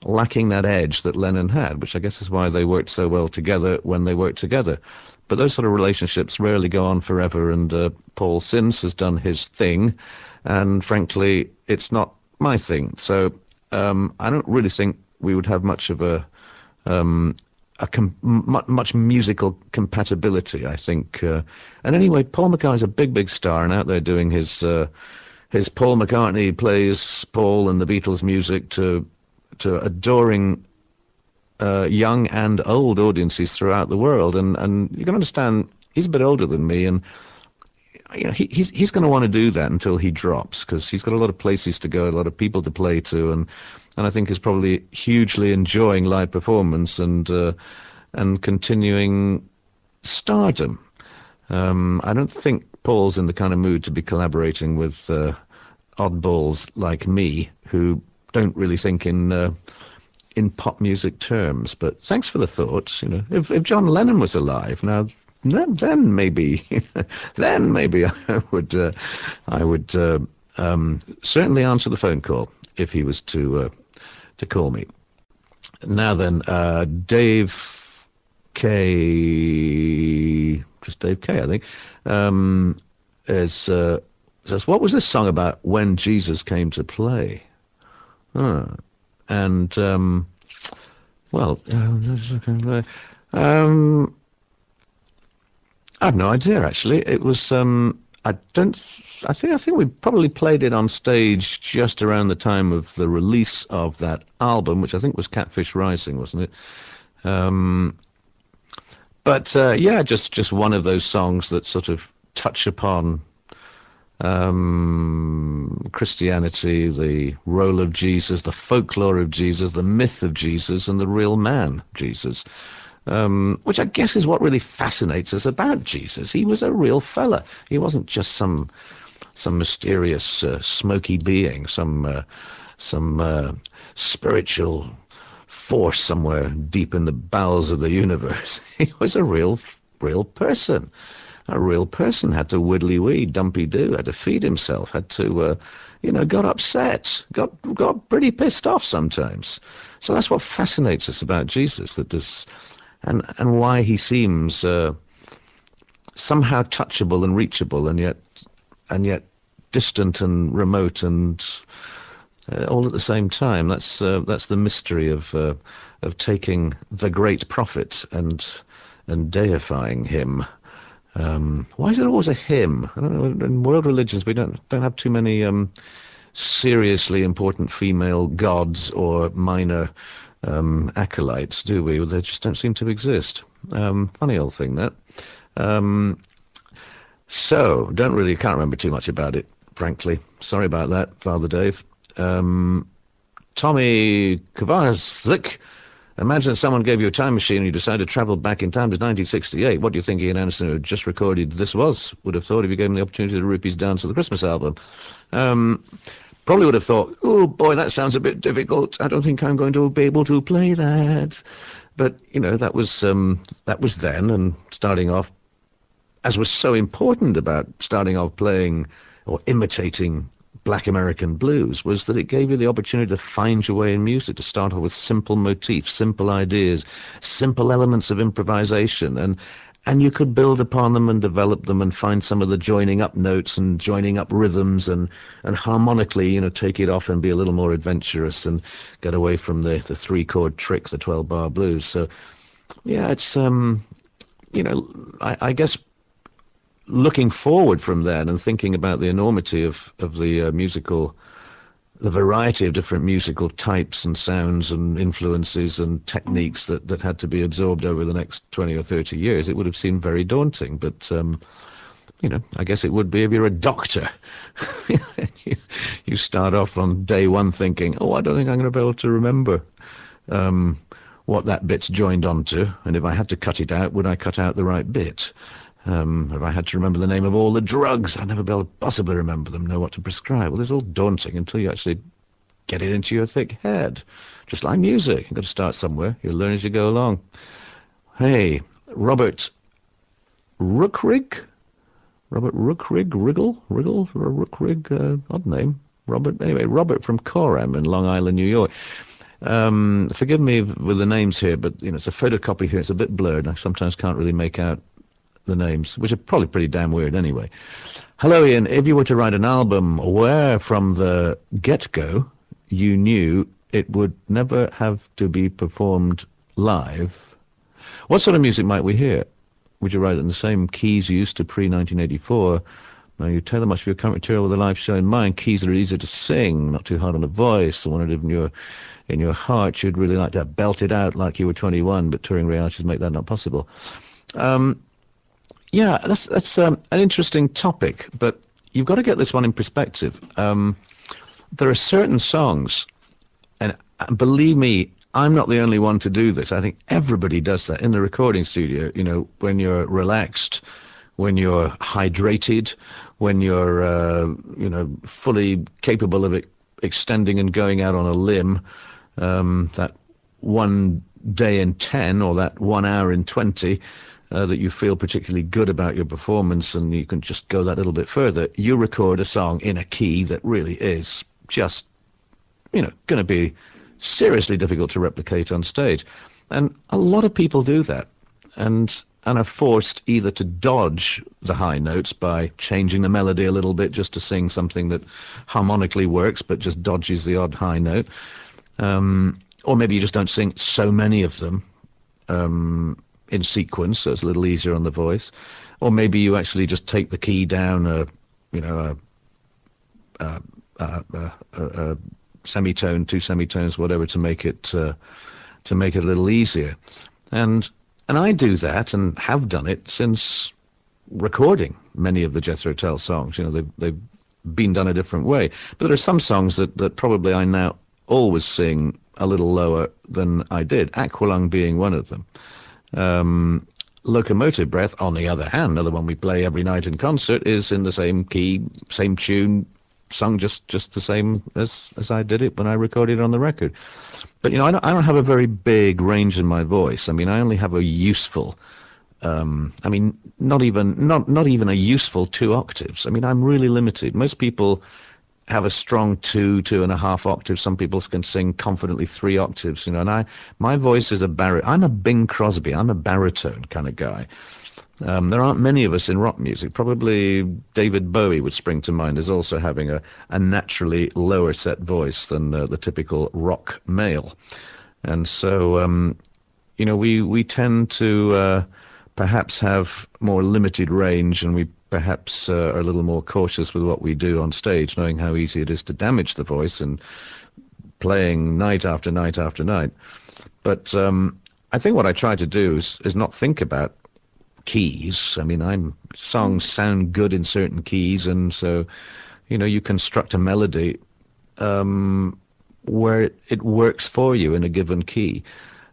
lacking that edge that Lennon had, which I guess is why they worked so well together when they worked together. But those sort of relationships rarely go on forever, and uh, Paul since has done his thing, and frankly, it's not my thing. So um, I don't really think we would have much of a um, a com- much musical compatibility, I think. Uh, and anyway, Paul McCartney's a big, big star and out there doing his uh, his Paul McCartney plays Paul and the Beatles music to to adoring uh, young and old audiences throughout the world. And and you can understand he's a bit older than me, and you know he, he's he's going to want to do that until he drops because he's got a lot of places to go, a lot of people to play to, and and I think is probably hugely enjoying live performance and uh, and continuing stardom. Um, I don't think Paul's in the kind of mood to be collaborating with uh, oddballs like me who don't really think in uh, in pop music terms. But thanks for the thought. You know, if, if John Lennon was alive now, then, then maybe, then maybe I would uh, I would uh, um, certainly answer the phone call if he was to uh, to call me. Now then, uh, Dave K, just Dave K, I think, um, is uh, says, "What was this song about when Jesus came to play?" Huh. And um, well, um, I have no idea actually. It was um, I don't. I think I think we probably played it on stage just around the time of the release of that album, which I think was Catfish Rising, wasn't it? Um, but uh, yeah, just just one of those songs that sort of touch upon um, Christianity, the role of Jesus, the folklore of Jesus, the myth of Jesus, and the real man Jesus um, which I guess is what really fascinates us about Jesus. He was a real fella. He wasn't just some some mysterious uh, smoky being, some uh, some uh, spiritual force somewhere deep in the bowels of the universe. he was a real real person. A real person had to widdly wee, dumpy do, had to feed himself, had to, uh, you know, got upset, got got pretty pissed off sometimes. So that's what fascinates us about Jesus. That there's and and why he seems uh, somehow touchable and reachable, and yet and yet distant and remote and uh, all at the same time. That's uh, that's the mystery of uh, of taking the great prophet and and deifying him. Um, why is it always a him? In world religions, we don't don't have too many um, seriously important female gods or minor um, acolytes, do we? They just don't seem to exist. Um, funny old thing that. Um, so, don't really, can't remember too much about it, frankly. Sorry about that, Father Dave. Um, Tommy Kovacic, imagine someone gave you a time machine and you decided to travel back in time to 1968. What do you think Ian Anderson, who had just recorded This Was, would have thought if you gave him the opportunity to Rupi's Dance for the Christmas album? Um, probably would have thought, oh boy, that sounds a bit difficult. I don't think I'm going to be able to play that. But you know, that was um, that was then, and starting off, as was so important about starting off playing or imitating black American blues was that it gave you the opportunity to find your way in music, to start off with simple motifs, simple ideas, simple elements of improvisation, and and you could build upon them and develop them and find some of the joining up notes and joining up rhythms and, and harmonically, you know, take it off and be a little more adventurous and get away from the, the three chord trick, the 12 bar blues. So, yeah, it's, um, you know, I, I guess looking forward from then and thinking about the enormity of, of the uh, musical the variety of different musical types and sounds and influences and techniques that, that had to be absorbed over the next 20 or 30 years, it would have seemed very daunting. But, um, you know, I guess it would be if you're a doctor. you, you, start off on day one thinking, oh, I don't think I'm going to be able to remember um, what that bit's joined onto, and if I had to cut it out, would I cut out the right bit? Um, if I had to remember the name of all the drugs, I'd never be able to possibly remember them, know what to prescribe. Well, it's all daunting until you actually get it into your thick head. Just like music. You've got to start somewhere. You'll learn as you go along. Hey, Robert Rookrig? Robert Rookrig? Wriggle? Wriggle? Rookrig? Uh, odd name. Robert. Anyway, Robert from Coram in Long Island, New York. Um, forgive me with the names here, but you know it's a photocopy here. It's a bit blurred. I sometimes can't really make out the names, which are probably pretty damn weird anyway. Hello, Ian. If you were to write an album where from the get-go you knew it would never have to be performed live, what sort of music might we hear? Would you write it in the same keys used to pre-1984? Now, you tailor much of your current material with a live show in mind. Keys that are easier to sing, not too hard on the voice. I wondered if in your, in your heart you'd really like to belt it out like you were 21, but touring realities make that not possible. Um, yeah, that's that's um, an interesting topic, but you've got to get this one in perspective. Um, there are certain songs, and believe me, I'm not the only one to do this. I think everybody does that in the recording studio. You know, when you're relaxed, when you're hydrated, when you're uh, you know fully capable of it, extending and going out on a limb. Um, that one day in ten or that one hour in twenty uh, that you feel particularly good about your performance and you can just go that little bit further, you record a song in a key that really is just, you know, going to be seriously difficult to replicate on stage. And a lot of people do that and and are forced either to dodge the high notes by changing the melody a little bit just to sing something that harmonically works but just dodges the odd high note. Um, or maybe you just don't sing so many of them um, in sequence, so it's a little easier on the voice. Or maybe you actually just take the key down a, you know, a, a, a, a semitone, two semitones, whatever, to make it uh, to make it a little easier. And and I do that and have done it since recording many of the Jethro Tull songs. You know, they've they've been done a different way. But there are some songs that, that probably I now always sing a little lower than I did. Aqualung being one of them. Um, Locomotive Breath, on the other hand, another one we play every night in concert, is in the same key, same tune, sung just, just the same as, as I did it when I recorded it on the record. But, you know, I don't, I don't have a very big range in my voice. I mean, I only have a useful, um, I mean, not even, not, not even a useful two octaves. I mean, I'm really limited. Most people have a strong two, two and a half octaves. Some people can sing confidently three octaves, you know. And I, my voice is a bar. I'm a Bing Crosby. I'm a baritone kind of guy. Um, there aren't many of us in rock music. Probably David Bowie would spring to mind as also having a, a naturally lower set voice than uh, the typical rock male. And so, um, you know, we, we tend to uh, perhaps have more limited range and we perhaps uh, are a little more cautious with what we do on stage, knowing how easy it is to damage the voice and playing night after night after night. But um, I think what I try to do is, is not think about keys. I mean, I'm songs sound good in certain keys, and so you know you construct a melody um, where it, it works for you in a given key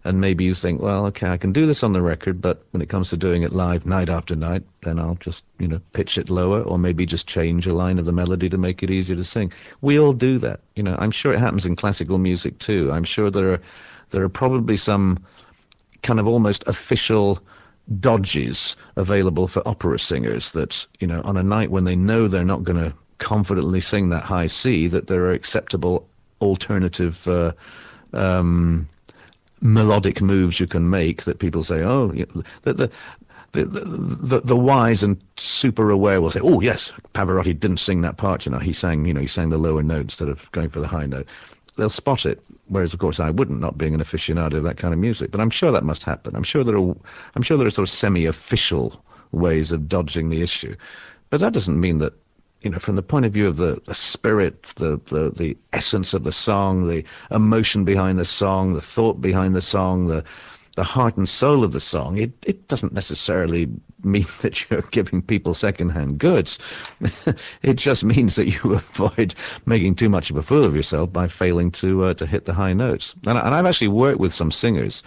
and maybe you think, well, okay, I can do this on the record, but when it comes to doing it live night after night, then I'll just, you know, pitch it lower or maybe just change a line of the melody to make it easier to sing. We all do that. You know, I'm sure it happens in classical music too. I'm sure there are there are probably some kind of almost official dodges available for opera singers that, you know, on a night when they know they're not going to confidently sing that high C, that there are acceptable alternative uh, um, melodic moves you can make that people say, oh, you know, the, the, the, the, the wise and super aware will say, oh yes, Pavarotti didn't sing that part, you know, he sang, you know, he sang the lower note instead of going for the high note. They'll spot it, whereas of course I wouldn't, not being an aficionado of that kind of music. But I'm sure that must happen. I'm sure there are, I'm sure there are sort of semi-official ways of dodging the issue, but that doesn't mean that you know, from the point of view of the, the spirit, the, the, the essence of the song, the emotion behind the song, the thought behind the song, the, the heart and soul of the song, it, it doesn't necessarily mean that you're giving people secondhand goods. it just means that you avoid making too much of a fool of yourself by failing to uh, to hit the high notes. And, and I've actually worked with some singers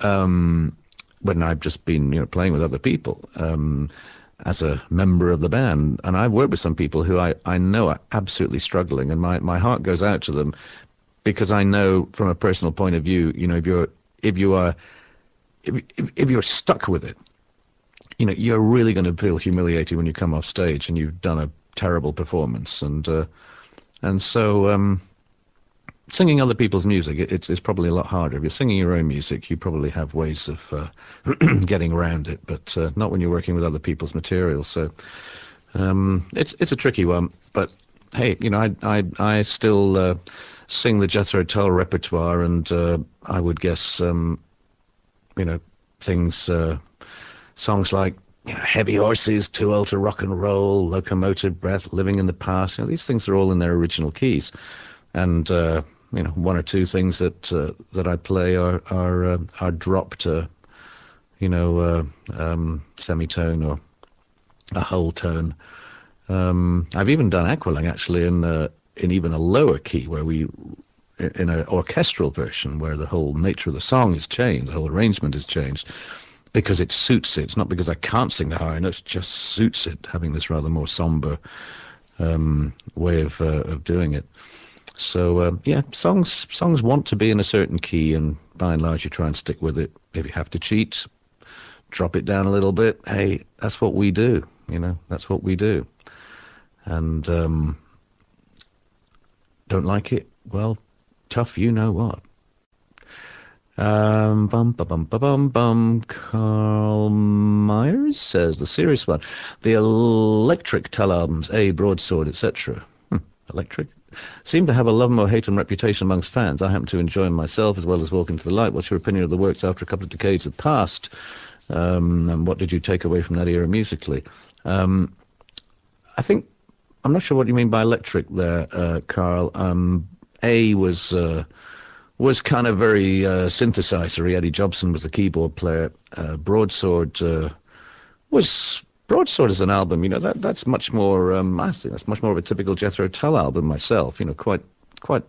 um, when I've just been you know playing with other people. Um, as a member of the band, and I've worked with some people who I, I know are absolutely struggling, and my, my heart goes out to them because I know from a personal point of view, you know, if you're if you are if, if, if you're stuck with it, you know, you're really going to feel humiliated when you come off stage and you've done a terrible performance. And uh, and so um, singing other people's music, it, it's, it's probably a lot harder. If you're singing your own music, you probably have ways of uh, getting around it, but uh, not when you're working with other people's material. So um, it's it's a tricky one. But hey, you know, I I, I still uh, sing the Jethro Tull repertoire, and uh, I would guess, um, you know, things, uh, songs like you know, Heavy Horses, Too Old to Rock and Roll, Locomotive Breath, Living in the Past. You know, these things are all in their original keys, and uh, you know, one or two things that uh, that I play are are uh, are dropped, to, you know, uh, um, semitone or a whole tone. Um, I've even done aqualung actually in uh, in even a lower key where we in an orchestral version where the whole nature of the song is changed, the whole arrangement is changed because it suits it. It's not because I can't sing the higher notes, it just suits it, having this rather more somber um, way of uh, of doing it. So uh, yeah, songs songs want to be in a certain key, and by and large, you try and stick with it. If you have to cheat, drop it down a little bit. Hey, that's what we do. You know, that's what we do. And um, don't like it? Well, tough, you know what. Um, bum, bum, bum, bum, bum, bum. Carl Myers says the serious one. The electric Tull albums, A, Broadsword, etc. Hmm, electric? Seem to have a love or hate them reputation amongst fans. I happen to enjoy them myself as well as Walking Into the Light. What's your opinion of the works after a couple of decades have passed? Um, and what did you take away from that era musically? Um, I think I'm not sure what you mean by electric there, uh, Carl. Um, A was uh, was kind of very uh, synthesizer. Eddie Jobson was the keyboard player. Uh, Broadsword uh, was Broadsword is an album. You know that that's much more. Um, I think that's much more of a typical Jethro Tull album myself. You know, quite quite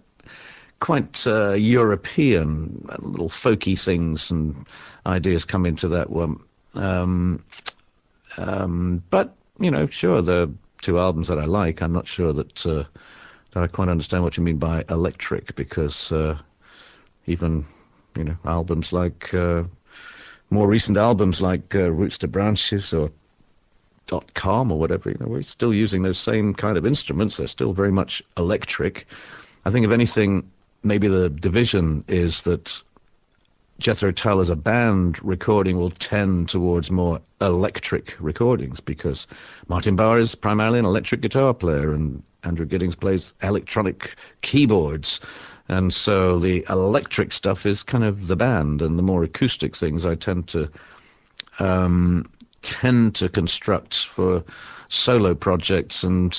quite uh, European, little folky things and ideas come into that one. Um, um, but you know, sure the two albums that I like, I'm not sure that uh, that I quite understand what you mean by electric because uh, even you know albums like uh, more recent albums like uh, Roots to Branches or Dot Com or whatever, you know, we're still using those same kind of instruments. They're still very much electric. I think if anything, maybe the division is that Jethro Tull as a band recording will tend towards more electric recordings because Martin Barre is primarily an electric guitar player and Andrew Giddings plays electronic keyboards. And so the electric stuff is kind of the band, and the more acoustic things I tend to um, tend to construct for solo projects and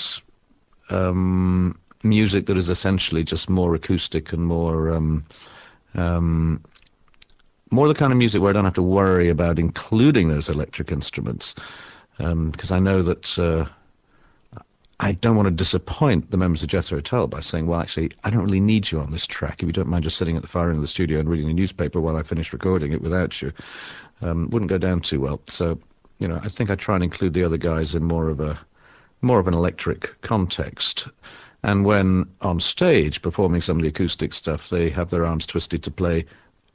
um, music that is essentially just more acoustic and more um, um, more the kind of music where I don't have to worry about including those electric instruments, um, because I know that uh, I don't want to disappoint the members of Jethro Tull by saying, well, actually, I don't really need you on this track. If you don't mind just sitting at the far end of the studio and reading the newspaper while I finish recording it without you, um, wouldn't go down too well. So, you know, I think I try and include the other guys in more of a more of an electric context. And when on stage performing some of the acoustic stuff, they have their arms twisted to play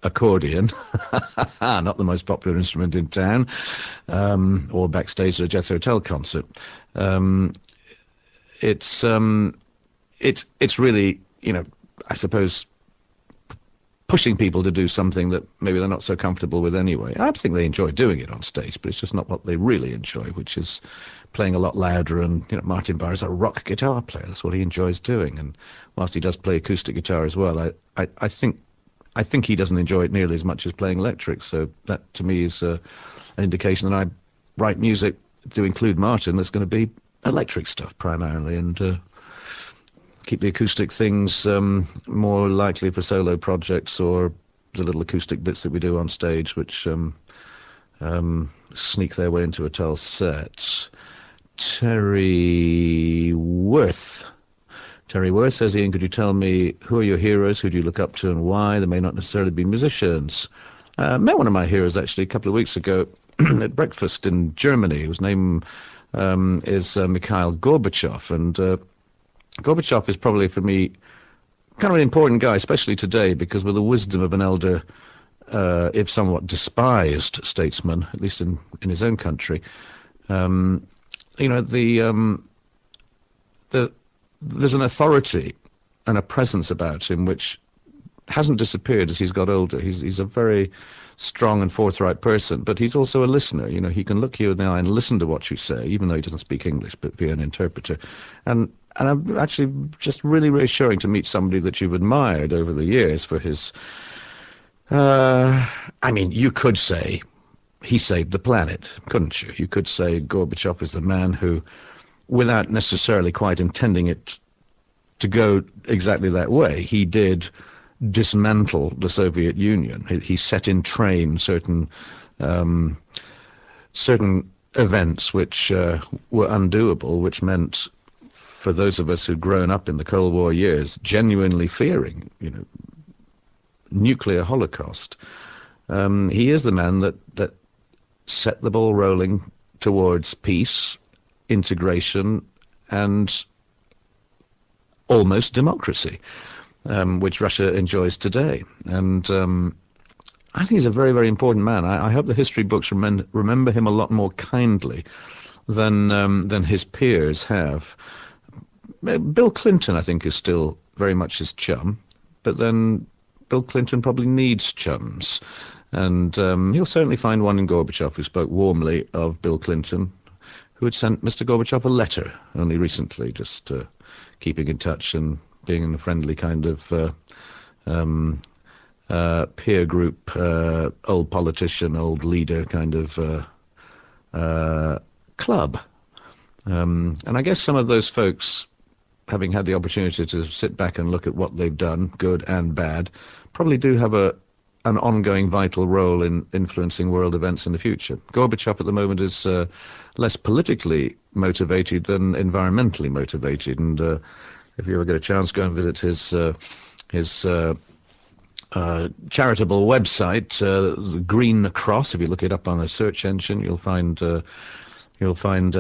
accordion, not the most popular instrument in town, um, or backstage at a Jethro Tull concert. Um, it's um, it's it's really you know I suppose pushing people to do something that maybe they're not so comfortable with anyway. I think they enjoy doing it on stage, but it's just not what they really enjoy, which is playing a lot louder. And you know, Martin Barre is a rock guitar player; that's what he enjoys doing. And whilst he does play acoustic guitar as well, I I, I think I think he doesn't enjoy it nearly as much as playing electric. So that to me is uh, an indication that I write music to include Martin that's going to be electric stuff primarily, and uh, keep the acoustic things um, more likely for solo projects or the little acoustic bits that we do on stage, which um, um, sneak their way into a Tull set. Terry Worth. Terry Worth says, Ian, could you tell me who are your heroes? Who do you look up to and why? They may not necessarily be musicians. Uh, met one of my heroes actually a couple of weeks ago at breakfast in Germany, whose name um, is uh, Mikhail Gorbachev. And uh, Gorbachev is probably, for me, kind of an important guy, especially today, because with the wisdom of an elder, uh, if somewhat despised statesman, at least in, in his own country, um, you know, the, um, the, there's an authority and a presence about him which hasn't disappeared as he's got older. He's, he's a very strong and forthright person, but he's also a listener. You know, he can look you in the eye and listen to what you say, even though he doesn't speak English, but via an interpreter. And and I'm actually just really reassuring to meet somebody that you've admired over the years for his. Uh, I mean, you could say he saved the planet, couldn't you? You could say Gorbachev is the man who, without necessarily quite intending it to go exactly that way, he did dismantle the Soviet Union. He, he set in train certain um, certain events which uh, were undoable, which meant for those of us who'd grown up in the Cold War years, genuinely fearing, you know, nuclear holocaust. Um, he is the man that that set the ball rolling towards peace, integration, and almost democracy, um, which Russia enjoys today. And um, I think he's a very, very important man. I, I hope the history books remember, remember him a lot more kindly than um, than his peers have. Bill Clinton, I think, is still very much his chum, but then Bill Clinton probably needs chums. And um, he'll certainly find one in Gorbachev who spoke warmly of Bill Clinton, who had sent Mr. Gorbachev a letter only recently, just uh, keeping in touch and being in a friendly kind of uh, um, uh, peer group, uh, old politician, old leader kind of uh, uh, club. Um, and I guess some of those folks having had the opportunity to sit back and look at what they've done, good and bad, probably do have a an ongoing vital role in influencing world events in the future. Gorbachev at the moment is uh, less politically motivated than environmentally motivated, and uh, if you ever get a chance, go and visit his uh, his uh, uh, charitable website, uh, Green Cross. If you look it up on a search engine, you'll find you'll find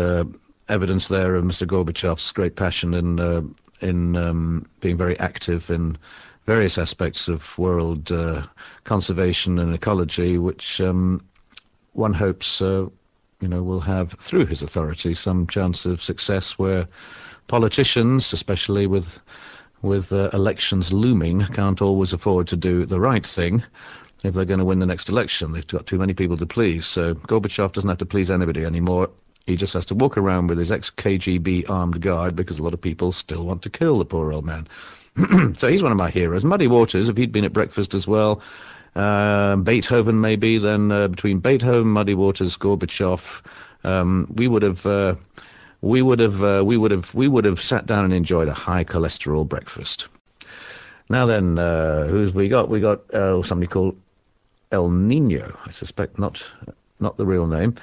evidence there of Mr. Gorbachev's great passion in uh, in um, being very active in various aspects of world uh, conservation and ecology, which um, one hopes uh, you know will have through his authority some chance of success where politicians, especially with with uh, elections looming, can't always afford to do the right thing if they're going to win the next election. They've got too many people to please. So Gorbachev doesn't have to please anybody anymore. He just has to walk around with his ex-KGB armed guard because a lot of people still want to kill the poor old man. so he's one of my heroes. Muddy Waters, if he'd been at breakfast as well, uh, Beethoven maybe, then uh, between Beethoven, Muddy Waters, Gorbachev, um, we would have. Uh, we would have, uh, we would have, we would have sat down and enjoyed a high cholesterol breakfast. Now then, uh, who's we got? We got uh, somebody called El Nino. I suspect not, not the real name.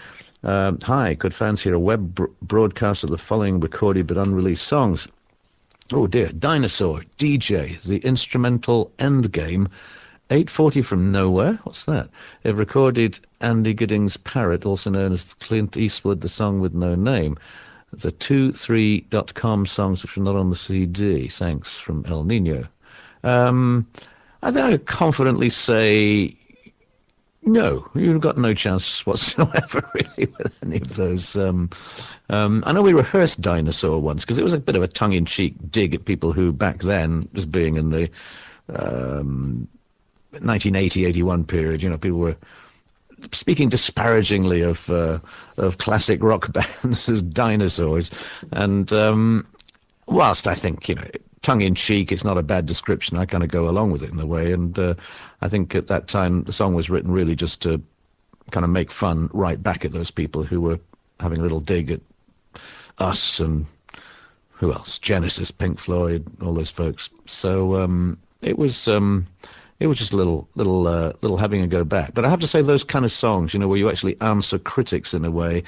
Um, hi, could fans hear a web br- broadcast of the following recorded but unreleased songs? Oh dear, Dinosaur, DJ, the instrumental Endgame, 840 from Nowhere, what's that? They've recorded Andy Giddings' Parrot, also known as Clint Eastwood, the song with no name. The 2-3.com songs which are not on the CD, thanks, from El Nino. Um, I think I confidently say no, you've got no chance whatsoever, really, with any of those. Um, um, I know we rehearsed Dinosaur once because it was a bit of a tongue-in-cheek dig at people who, back then, as being in the um, 1980-81 period, you know, people were speaking disparagingly of uh, of classic rock bands as dinosaurs, and um, whilst I think you know tongue in cheek, it's not a bad description. I kind of go along with it in a way, and uh, I think at that time the song was written really just to kind of make fun right back at those people who were having a little dig at Us and who else? Genesis, Pink Floyd, all those folks. So um, it was um, it was just a little little uh, little having a go back. But I have to say, those kind of songs, you know, where you actually answer critics in a way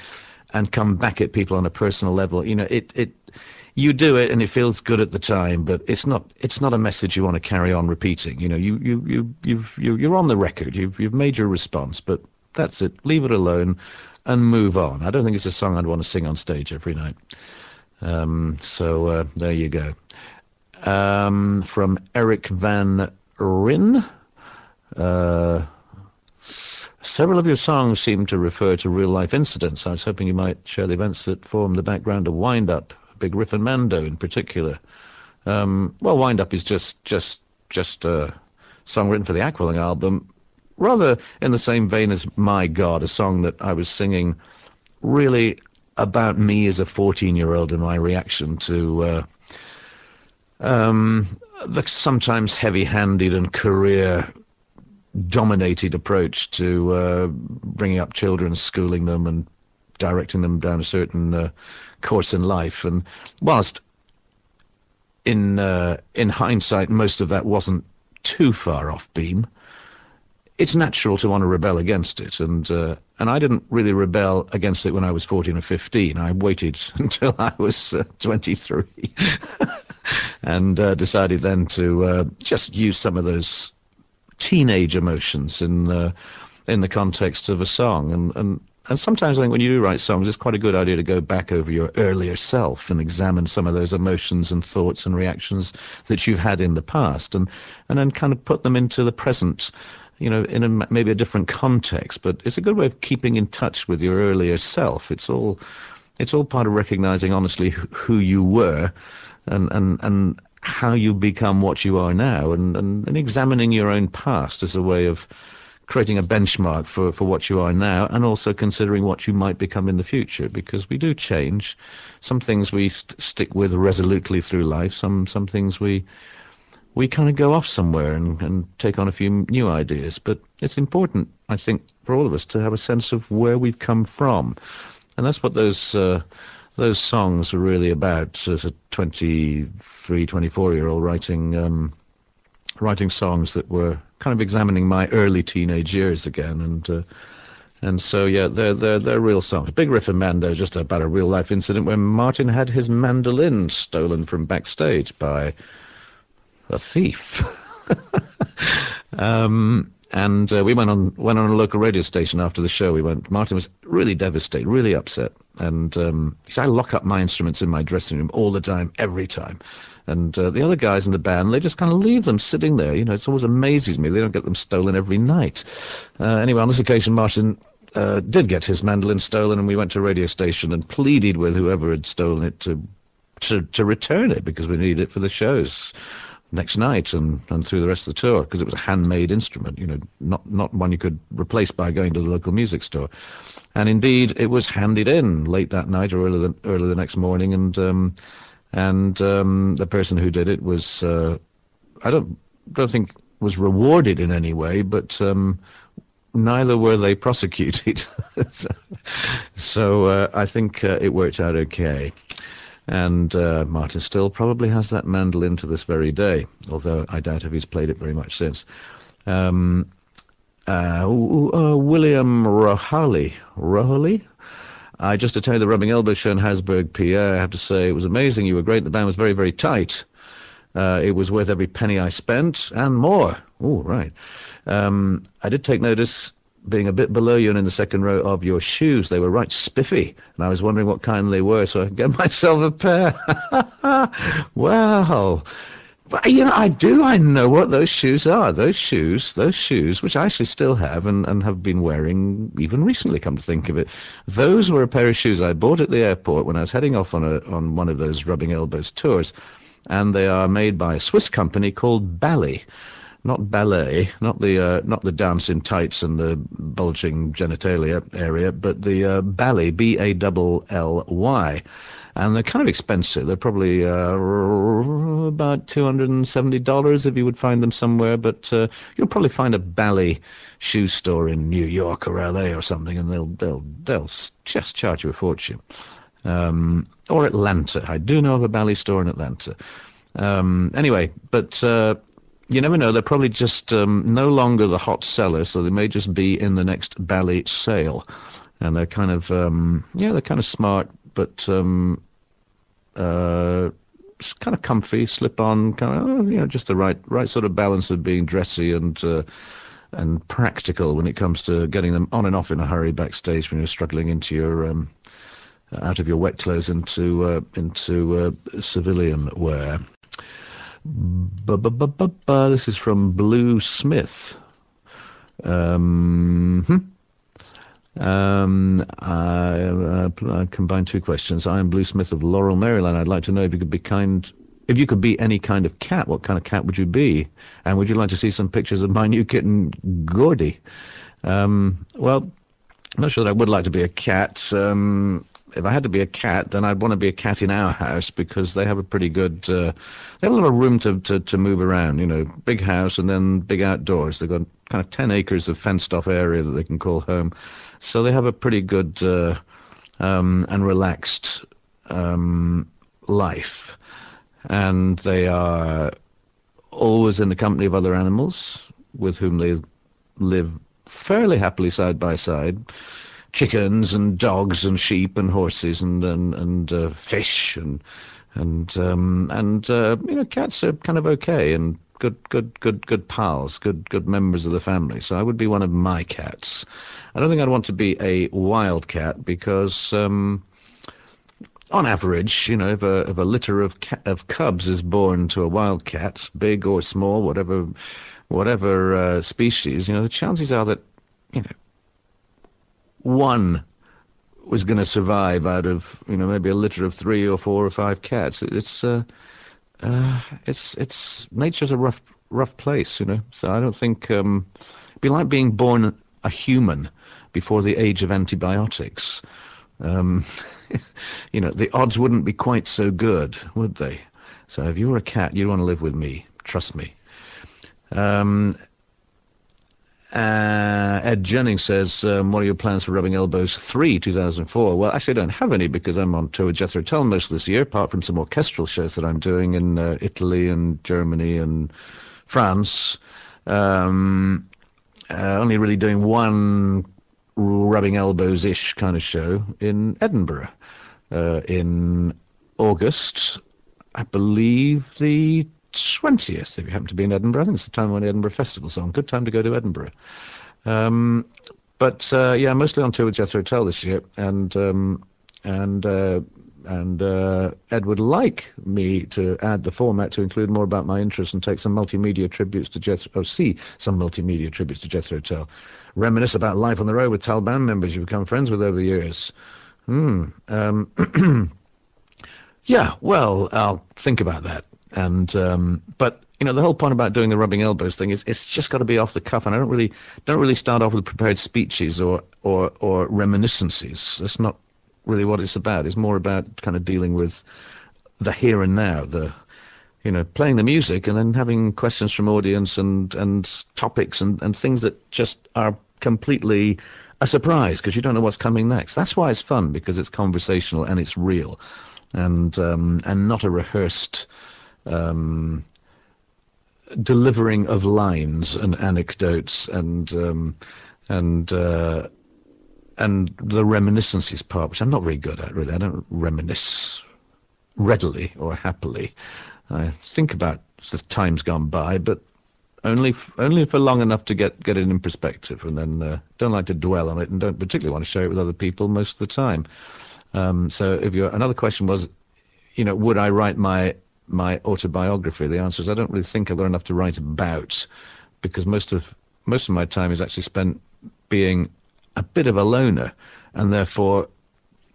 and come back at people on a personal level, you know, it it you do it and it feels good at the time, but it's not it's not a message you want to carry on repeating. You know, you you you you've, you you're on the record. You've you've made your response, but that's it. Leave it alone and move on. I don't think it's a song I'd want to sing on stage every night. Um, so uh, there you go. Um, from Eric Van Ryn. Uh, several of your songs seem to refer to real life incidents. I was hoping you might share the events that form the background of Wind Up Big Riff and Mando in particular. Um, well, Wind Up is just just just a song written for the Aqualung album, rather in the same vein as My God, a song that I was singing really about me as a 14-year-old and my reaction to uh, um, the sometimes heavy-handed and career dominated approach to uh, bringing up children, schooling them, and directing them down a certain uh, course in life. And whilst in uh, in hindsight, most of that wasn't too far off beam. It's natural to want to rebel against it, and uh, and I didn't really rebel against it when I was 14 or 15. I waited until I was uh, 23, and uh, decided then to uh, just use some of those teenage emotions in uh, in the context of a song, and and and sometimes I think when you do write songs, it's quite a good idea to go back over your earlier self and examine some of those emotions and thoughts and reactions that you've had in the past, and and then kind of put them into the present, you know, in a, maybe a different context. But it's a good way of keeping in touch with your earlier self. It's all it's all part of recognizing honestly who you were, and and and how you become what you are now, and and, and examining your own past as a way of creating a benchmark for, for what you are now and also considering what you might become in the future because we do change. Some things we st- stick with resolutely through life. Some some things we we kind of go off somewhere and, and take on a few new ideas. But it's important, I think, for all of us to have a sense of where we've come from. And that's what those uh, those songs are really about as a 23, 24 year old writing um, writing songs that were kind of examining my early teenage years again, and uh, and so yeah, they're they're they're real songs. Big Riff and Mando, just about a real life incident where Martin had his mandolin stolen from backstage by a thief. um, and uh, we went on went on a local radio station after the show. We went. Martin was really devastated, really upset, and um, he said, "I lock up my instruments in my dressing room all the time, every time." And uh, the other guys in the band, they just kind of leave them sitting there. You know, it always amazes me. They don't get them stolen every night. Uh, anyway, on this occasion, Martin uh, did get his mandolin stolen, and we went to a radio station and pleaded with whoever had stolen it to to, to return it because we needed it for the shows next night and, and through the rest of the tour because it was a handmade instrument, you know, not not one you could replace by going to the local music store. And indeed, it was handed in late that night or early the, early the next morning, and um, and um, the person who did it was uh, I don't don't think was rewarded in any way, but um, neither were they prosecuted. so uh, I think uh, it worked out okay. And uh, Martin still probably has that mandolin to this very day, although I doubt if he's played it very much since. Um, uh, uh, William Rohali, Rohali, I just attended the Rubbing Elbow show in Harrisburg, PA. I have to say it was amazing. You were great. The band was very, very tight. Uh, it was worth every penny I spent and more. Oh, right. Um, I did take notice, being a bit below you and in the second row, of your shoes. They were right spiffy, and I was wondering what kind they were, so I could get myself a pair. well, you know, I do. I know what those shoes are. Those shoes, those shoes, which I actually still have and, and have been wearing even recently. Come to think of it, those were a pair of shoes I bought at the airport when I was heading off on a on one of those rubbing elbows tours, and they are made by a Swiss company called Bally. Not ballet, not the uh, not the dance in tights and the bulging genitalia area, but the uh, Bally, B A L L Y and they're kind of expensive. They're probably uh, about two hundred and seventy dollars if you would find them somewhere. But uh, you'll probably find a Bally shoe store in New York or LA or something, and they'll they'll they'll just charge you a fortune. um, or Atlanta. I do know of a Bally store in Atlanta. Um, anyway, but uh, you never know. They're probably just um, no longer the hot seller, so they may just be in the next Bally sale. And they're kind of, um, yeah, they're kind of smart, but um, uh, kind of comfy, slip on, kind of, you know, just the right, right sort of balance of being dressy and uh, and practical when it comes to getting them on and off in a hurry backstage when you're struggling into your um, out of your wet clothes into uh, into uh, civilian wear. This is from Blue Smith. Um, hmm. um, I, uh, I combine two questions. I am Blue Smith of Laurel, Maryland. I'd like to know if you could be kind, if you could be any kind of cat. What kind of cat would you be? And would you like to see some pictures of my new kitten, Gordy? Um, well, I'm not sure that I would like to be a cat. Um, if I had to be a cat, then I'd want to be a cat in our house because they have a pretty good, uh, they have a lot of room to, to, to move around. You know, big house and then big outdoors. They've got kind of 10 acres of fenced off area that they can call home. So they have a pretty good uh, um, and relaxed um, life. And they are always in the company of other animals with whom they live fairly happily side by side chickens and dogs and sheep and horses and and, and uh, fish and and um, and uh, you know cats are kind of okay and good good good good pals, good good members of the family. So I would be one of my cats. I don't think I'd want to be a wild cat because. Um, on average, you know, if a, if a litter of ca- of cubs is born to a wild cat, big or small, whatever whatever uh, species, you know, the chances are that you know one was going to survive out of you know maybe a litter of three or four or five cats. It's uh, uh, it's it's nature's a rough rough place, you know. So I don't think um, it'd be like being born a human before the age of antibiotics. Um, you know, the odds wouldn't be quite so good, would they? So if you were a cat, you'd want to live with me. Trust me. Um, uh, Ed Jennings says, um, what are your plans for Rubbing Elbows 3 2004? Well, actually, I don't have any because I'm on tour with Jethro Tull most of this year, apart from some orchestral shows that I'm doing in uh, Italy and Germany and France. Um, uh, only really doing one Rubbing Elbows-ish kind of show in Edinburgh uh, in August. I believe the 20th, if you happen to be in Edinburgh. I think it's the time when the Edinburgh Festival's on. Good time to go to Edinburgh. Um, but uh, yeah, mostly on tour with Jethro Tull this year, and um, and uh, and uh, Ed would like me to add the format to include more about my interests and take some multimedia tributes to Jethro. Oh, see some multimedia tributes to Jethro Tull. Reminisce about life on the road with Tull band members you've become friends with over the years. Hmm. Um, yeah. Well, I'll think about that. And um, but you know the whole point about doing the rubbing elbows thing is it's just got to be off the cuff, and I don't really don't really start off with prepared speeches or or or reminiscences. That's not really what it's about. It's more about kind of dealing with the here and now, the you know playing the music, and then having questions from audience and and topics and and things that just are completely a surprise because you don't know what's coming next. That's why it's fun because it's conversational and it's real, and um, and not a rehearsed um, delivering of lines and anecdotes and um, and uh, and the reminiscences part, which I'm not very good at really. I don't reminisce readily or happily. I think about the times gone by, but only only for long enough to get get it in perspective, and then uh, don't like to dwell on it, and don't particularly want to share it with other people most of the time. Um, so, if you another question was, you know, would I write my my autobiography? The answer is I don't really think I've got enough to write about because most of most of my time is actually spent being a bit of a loner, and therefore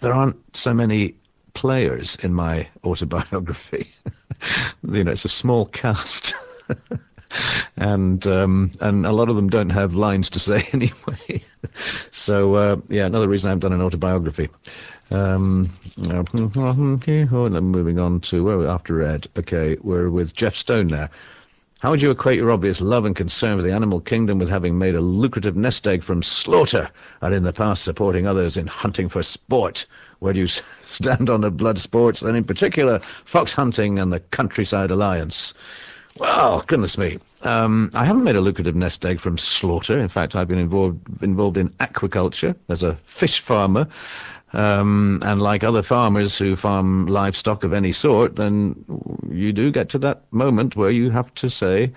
there aren't so many players in my autobiography. you know, it's a small cast. and um, and a lot of them don't have lines to say anyway. so uh, yeah, another reason I haven't done an autobiography. Um, moving on to where we after Ed. Okay, we're with Jeff Stone now. How would you equate your obvious love and concern for the animal kingdom with having made a lucrative nest egg from slaughter and in the past supporting others in hunting for sport? Where do you stand on the blood sports and in particular fox hunting and the Countryside Alliance? Well, goodness me. Um, I haven't made a lucrative nest egg from slaughter. In fact, I've been involved involved in aquaculture as a fish farmer. Um, and like other farmers who farm livestock of any sort, then you do get to that moment where you have to say,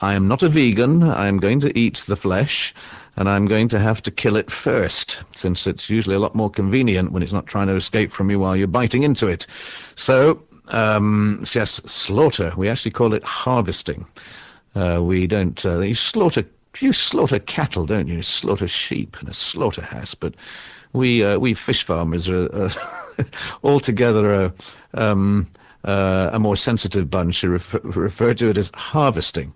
I am not a vegan, I am going to eat the flesh, and I'm going to have to kill it first, since it's usually a lot more convenient when it's not trying to escape from you while you're biting into it. So, um, yes, slaughter. We actually call it harvesting. Uh, we don't, uh, you slaughter, you slaughter cattle, don't you? you slaughter sheep in a slaughterhouse, but we uh, we fish farmers are uh, altogether a, um, uh, a more sensitive bunch who refer, refer, to it as harvesting,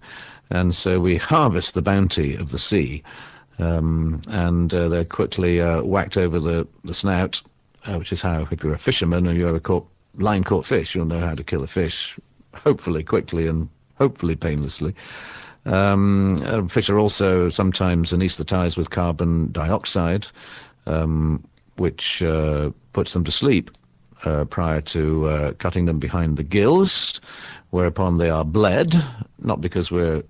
and so we harvest the bounty of the sea, um, and uh, they're quickly uh, whacked over the the snout, uh, which is how if you're a fisherman and you ever caught line caught fish, you'll know how to kill a fish, hopefully quickly and hopefully painlessly. Um, fish are also sometimes anaesthetized with carbon dioxide, um, which uh, puts them to sleep uh, prior to uh, cutting them behind the gills, whereupon they are bled, not because we're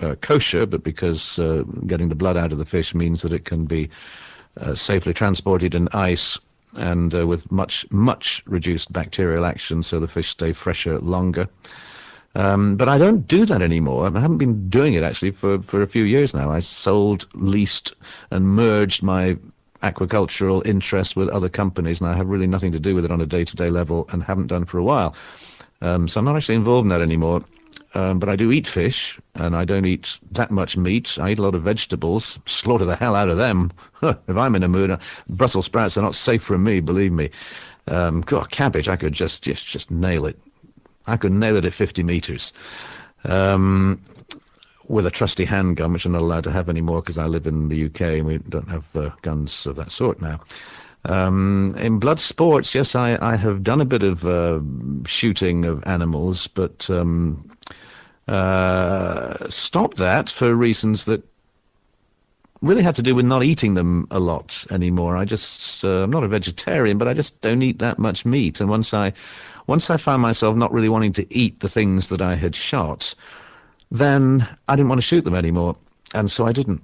uh, kosher, but because uh, getting the blood out of the fish means that it can be uh, safely transported in ice and with much, much reduced bacterial action, so the fish stay fresher longer. Um, but I don't do that anymore. I haven't been doing it actually for, for a few years now. I sold, leased, and merged my aquacultural interests with other companies, and I have really nothing to do with it on a day-to-day level, and haven't done for a while. Um, so I'm not actually involved in that anymore. Um, but I do eat fish, and I don't eat that much meat. I eat a lot of vegetables, slaughter the hell out of them. if I'm in a mood, uh, Brussels sprouts are not safe from me, believe me. Um, God, cabbage, I could just, just, just nail it. I could nail it at 50 meters. Um, with a trusty handgun, which I'm not allowed to have anymore because I live in the UK and we don't have uh, guns of that sort now. Um, in blood sports, yes, I, I, have done a bit of uh, shooting of animals, but um, uh, stopped that for reasons that really had to do with not eating them a lot anymore. I just, uh, I'm not a vegetarian, but I just don't eat that much meat. And once I, once I found myself not really wanting to eat the things that I had shot, then I didn't want to shoot them anymore, and so I didn't.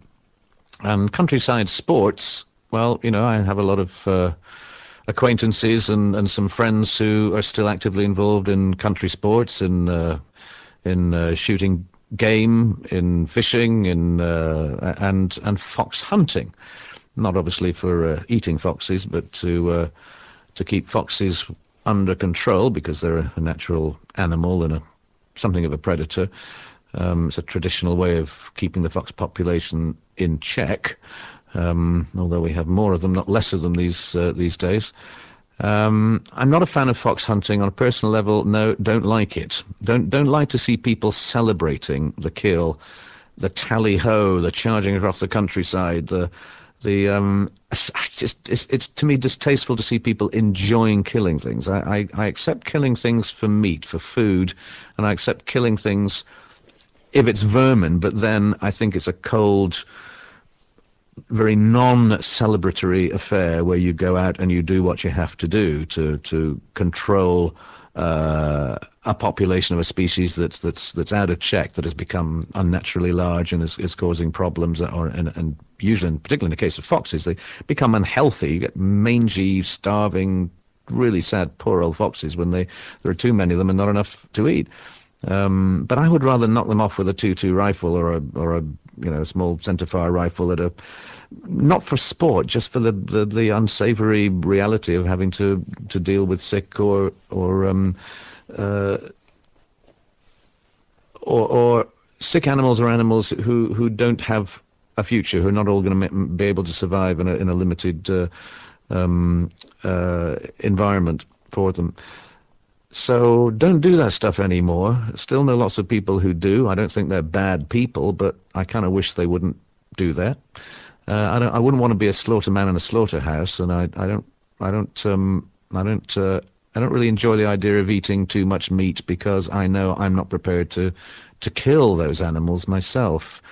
And countryside sports, well, you know, I have a lot of uh, acquaintances and, and some friends who are still actively involved in country sports, in uh, in uh, shooting game, in fishing, in uh, and and fox hunting. Not obviously for uh, eating foxes, but to uh, to keep foxes under control because they're a natural animal and a, something of a predator. Um, it's a traditional way of keeping the fox population in check, um, although we have more of them, not less of them these uh, these days. Um, I'm not a fan of fox hunting on a personal level. No, don't like it. Don't don't like to see people celebrating the kill, the tally ho, the charging across the countryside, the the um, just it's, it's, to me distasteful to see people enjoying killing things. I, I, I accept killing things for meat, for food, and I accept killing things if it's vermin, but then I think it's a cold, very non-celebratory affair where you go out and you do what you have to do to to control uh, a population of a species that's that's that's out of check, that has become unnaturally large and is, is causing problems, or and, and usually, particularly in the case of foxes, they become unhealthy. You get mangy, starving, really sad, poor old foxes when they there are too many of them and not enough to eat. Um, but I would rather knock them off with a 2-2 rifle or a or a you know a small centerfire rifle at a not for sport, just for the, the, the unsavory reality of having to to deal with sick or or um, uh, or, or sick animals or animals who who don't have a future, who are not all going to be able to survive in a in a limited uh, um, uh, environment for them. So don't do that stuff anymore. Still know lots of people who do. I don't think they're bad people, but I kind of wish they wouldn't do that. Uh, I, I wouldn't want to be a slaughterman in a slaughterhouse, and I, I don't, I don't, um, I don't, uh, I don't really enjoy the idea of eating too much meat because I know I'm not prepared to to kill those animals myself.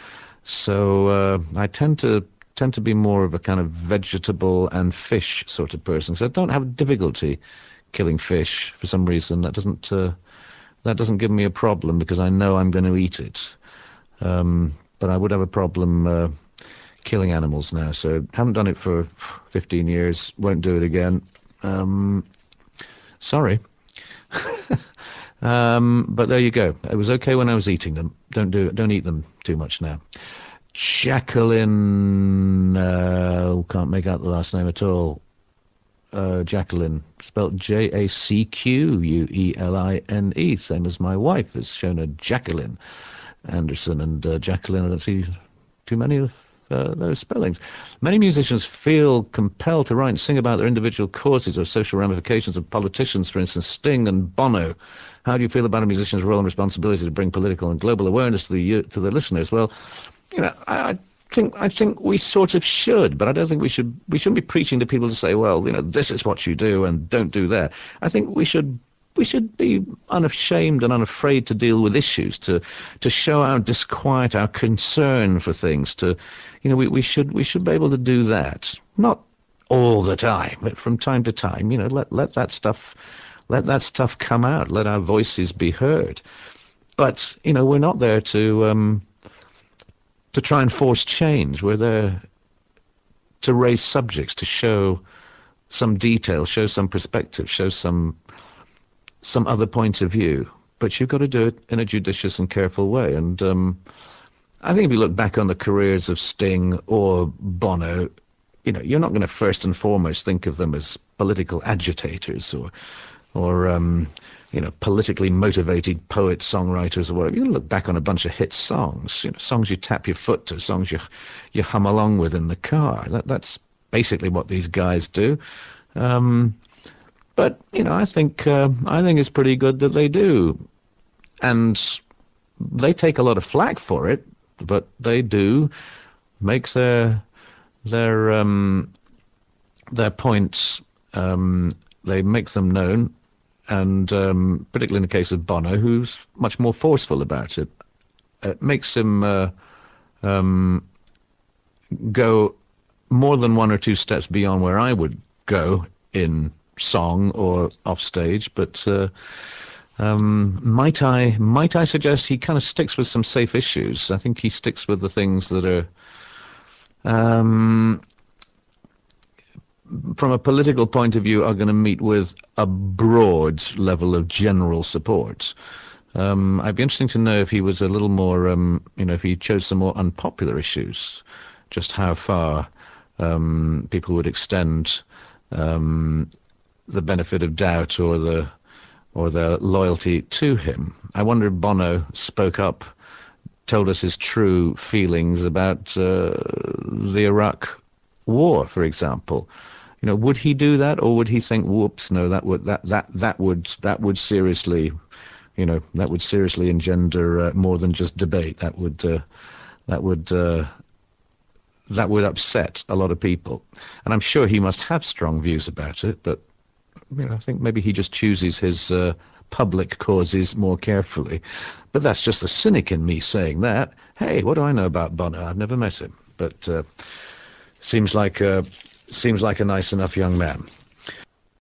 So uh, I tend to tend to be more of a kind of vegetable and fish sort of person. So I don't have difficulty killing fish for some reason. That doesn't uh, that doesn't give me a problem because I know I'm going to eat it. Um, but I would have a problem uh, killing animals now. So haven't done it for 15 years. Won't do it again. Um, sorry. um, but there you go. It was okay when I was eating them. Don't do Don't eat them too much now. Jacqueline, uh, can't make out the last name at all. Uh, Jacqueline, spelled J-A-C-Q-U-E-L-I-N-E, same as my wife is Shona Jacqueline Anderson. And uh, Jacqueline, I don't see too many of uh, those spellings. Many musicians feel compelled to write and sing about their individual causes or social ramifications of politicians, for instance, Sting and Bono. How do you feel about a musician's role and responsibility to bring political and global awareness to the to the listeners? Well, you know, I, I think I think we sort of should, but I don't think we should. We shouldn't be preaching to people to say, well, you know, this is what you do and don't do that. I think we should we should be unashamed and unafraid to deal with issues, to to show our disquiet, our concern for things. To, you know, we, we should we should be able to do that. Not all the time, but from time to time. You know, let let that stuff let that stuff come out. Let our voices be heard. But you know, we're not there to. Um, to try and force change. We're there to raise subjects, to show some detail, show some perspective, show some some other point of view. But you've got to do it in a judicious and careful way. And um, I think if you look back on the careers of Sting or Bono, you know, you're not going to first and foremost think of them as political agitators or or um, you know, politically motivated poets, songwriters, or whatever. You look back on a bunch of hit songs, you know, songs you tap your foot to, songs you you hum along with in the car. That, that's basically what these guys do. Um, but you know, I think uh, I think it's pretty good that they do, and they take a lot of flack for it, but they do make their their um, their points. Um, they make them known and um, particularly in the case of Bono, who's much more forceful about it. It makes him uh, um, go more than one or two steps beyond where I would go in song or off stage, but uh, um, might I might I suggest he kind of sticks with some safe issues? I think he sticks with the things that are um, from a political point of view, are going to meet with a broad level of general support. Um, I'd be interesting to know if he was a little more, um, you know, if he chose some more unpopular issues, just how far um, people would extend um, the benefit of doubt or the or their loyalty to him. I wonder if Bono spoke up, told us his true feelings about uh, the Iraq war, for example you know, would he do that, or would he think, "Whoops, no, that would that that that would that would seriously, you know, that would seriously engender uh, more than just debate. That would uh, that would uh, that would upset a lot of people." And I'm sure he must have strong views about it, but you know, I think maybe he just chooses his uh, public causes more carefully. But that's just the cynic in me saying that. Hey, what do I know about Bonner? I've never met him, but uh, seems like uh, seems like a nice enough young man.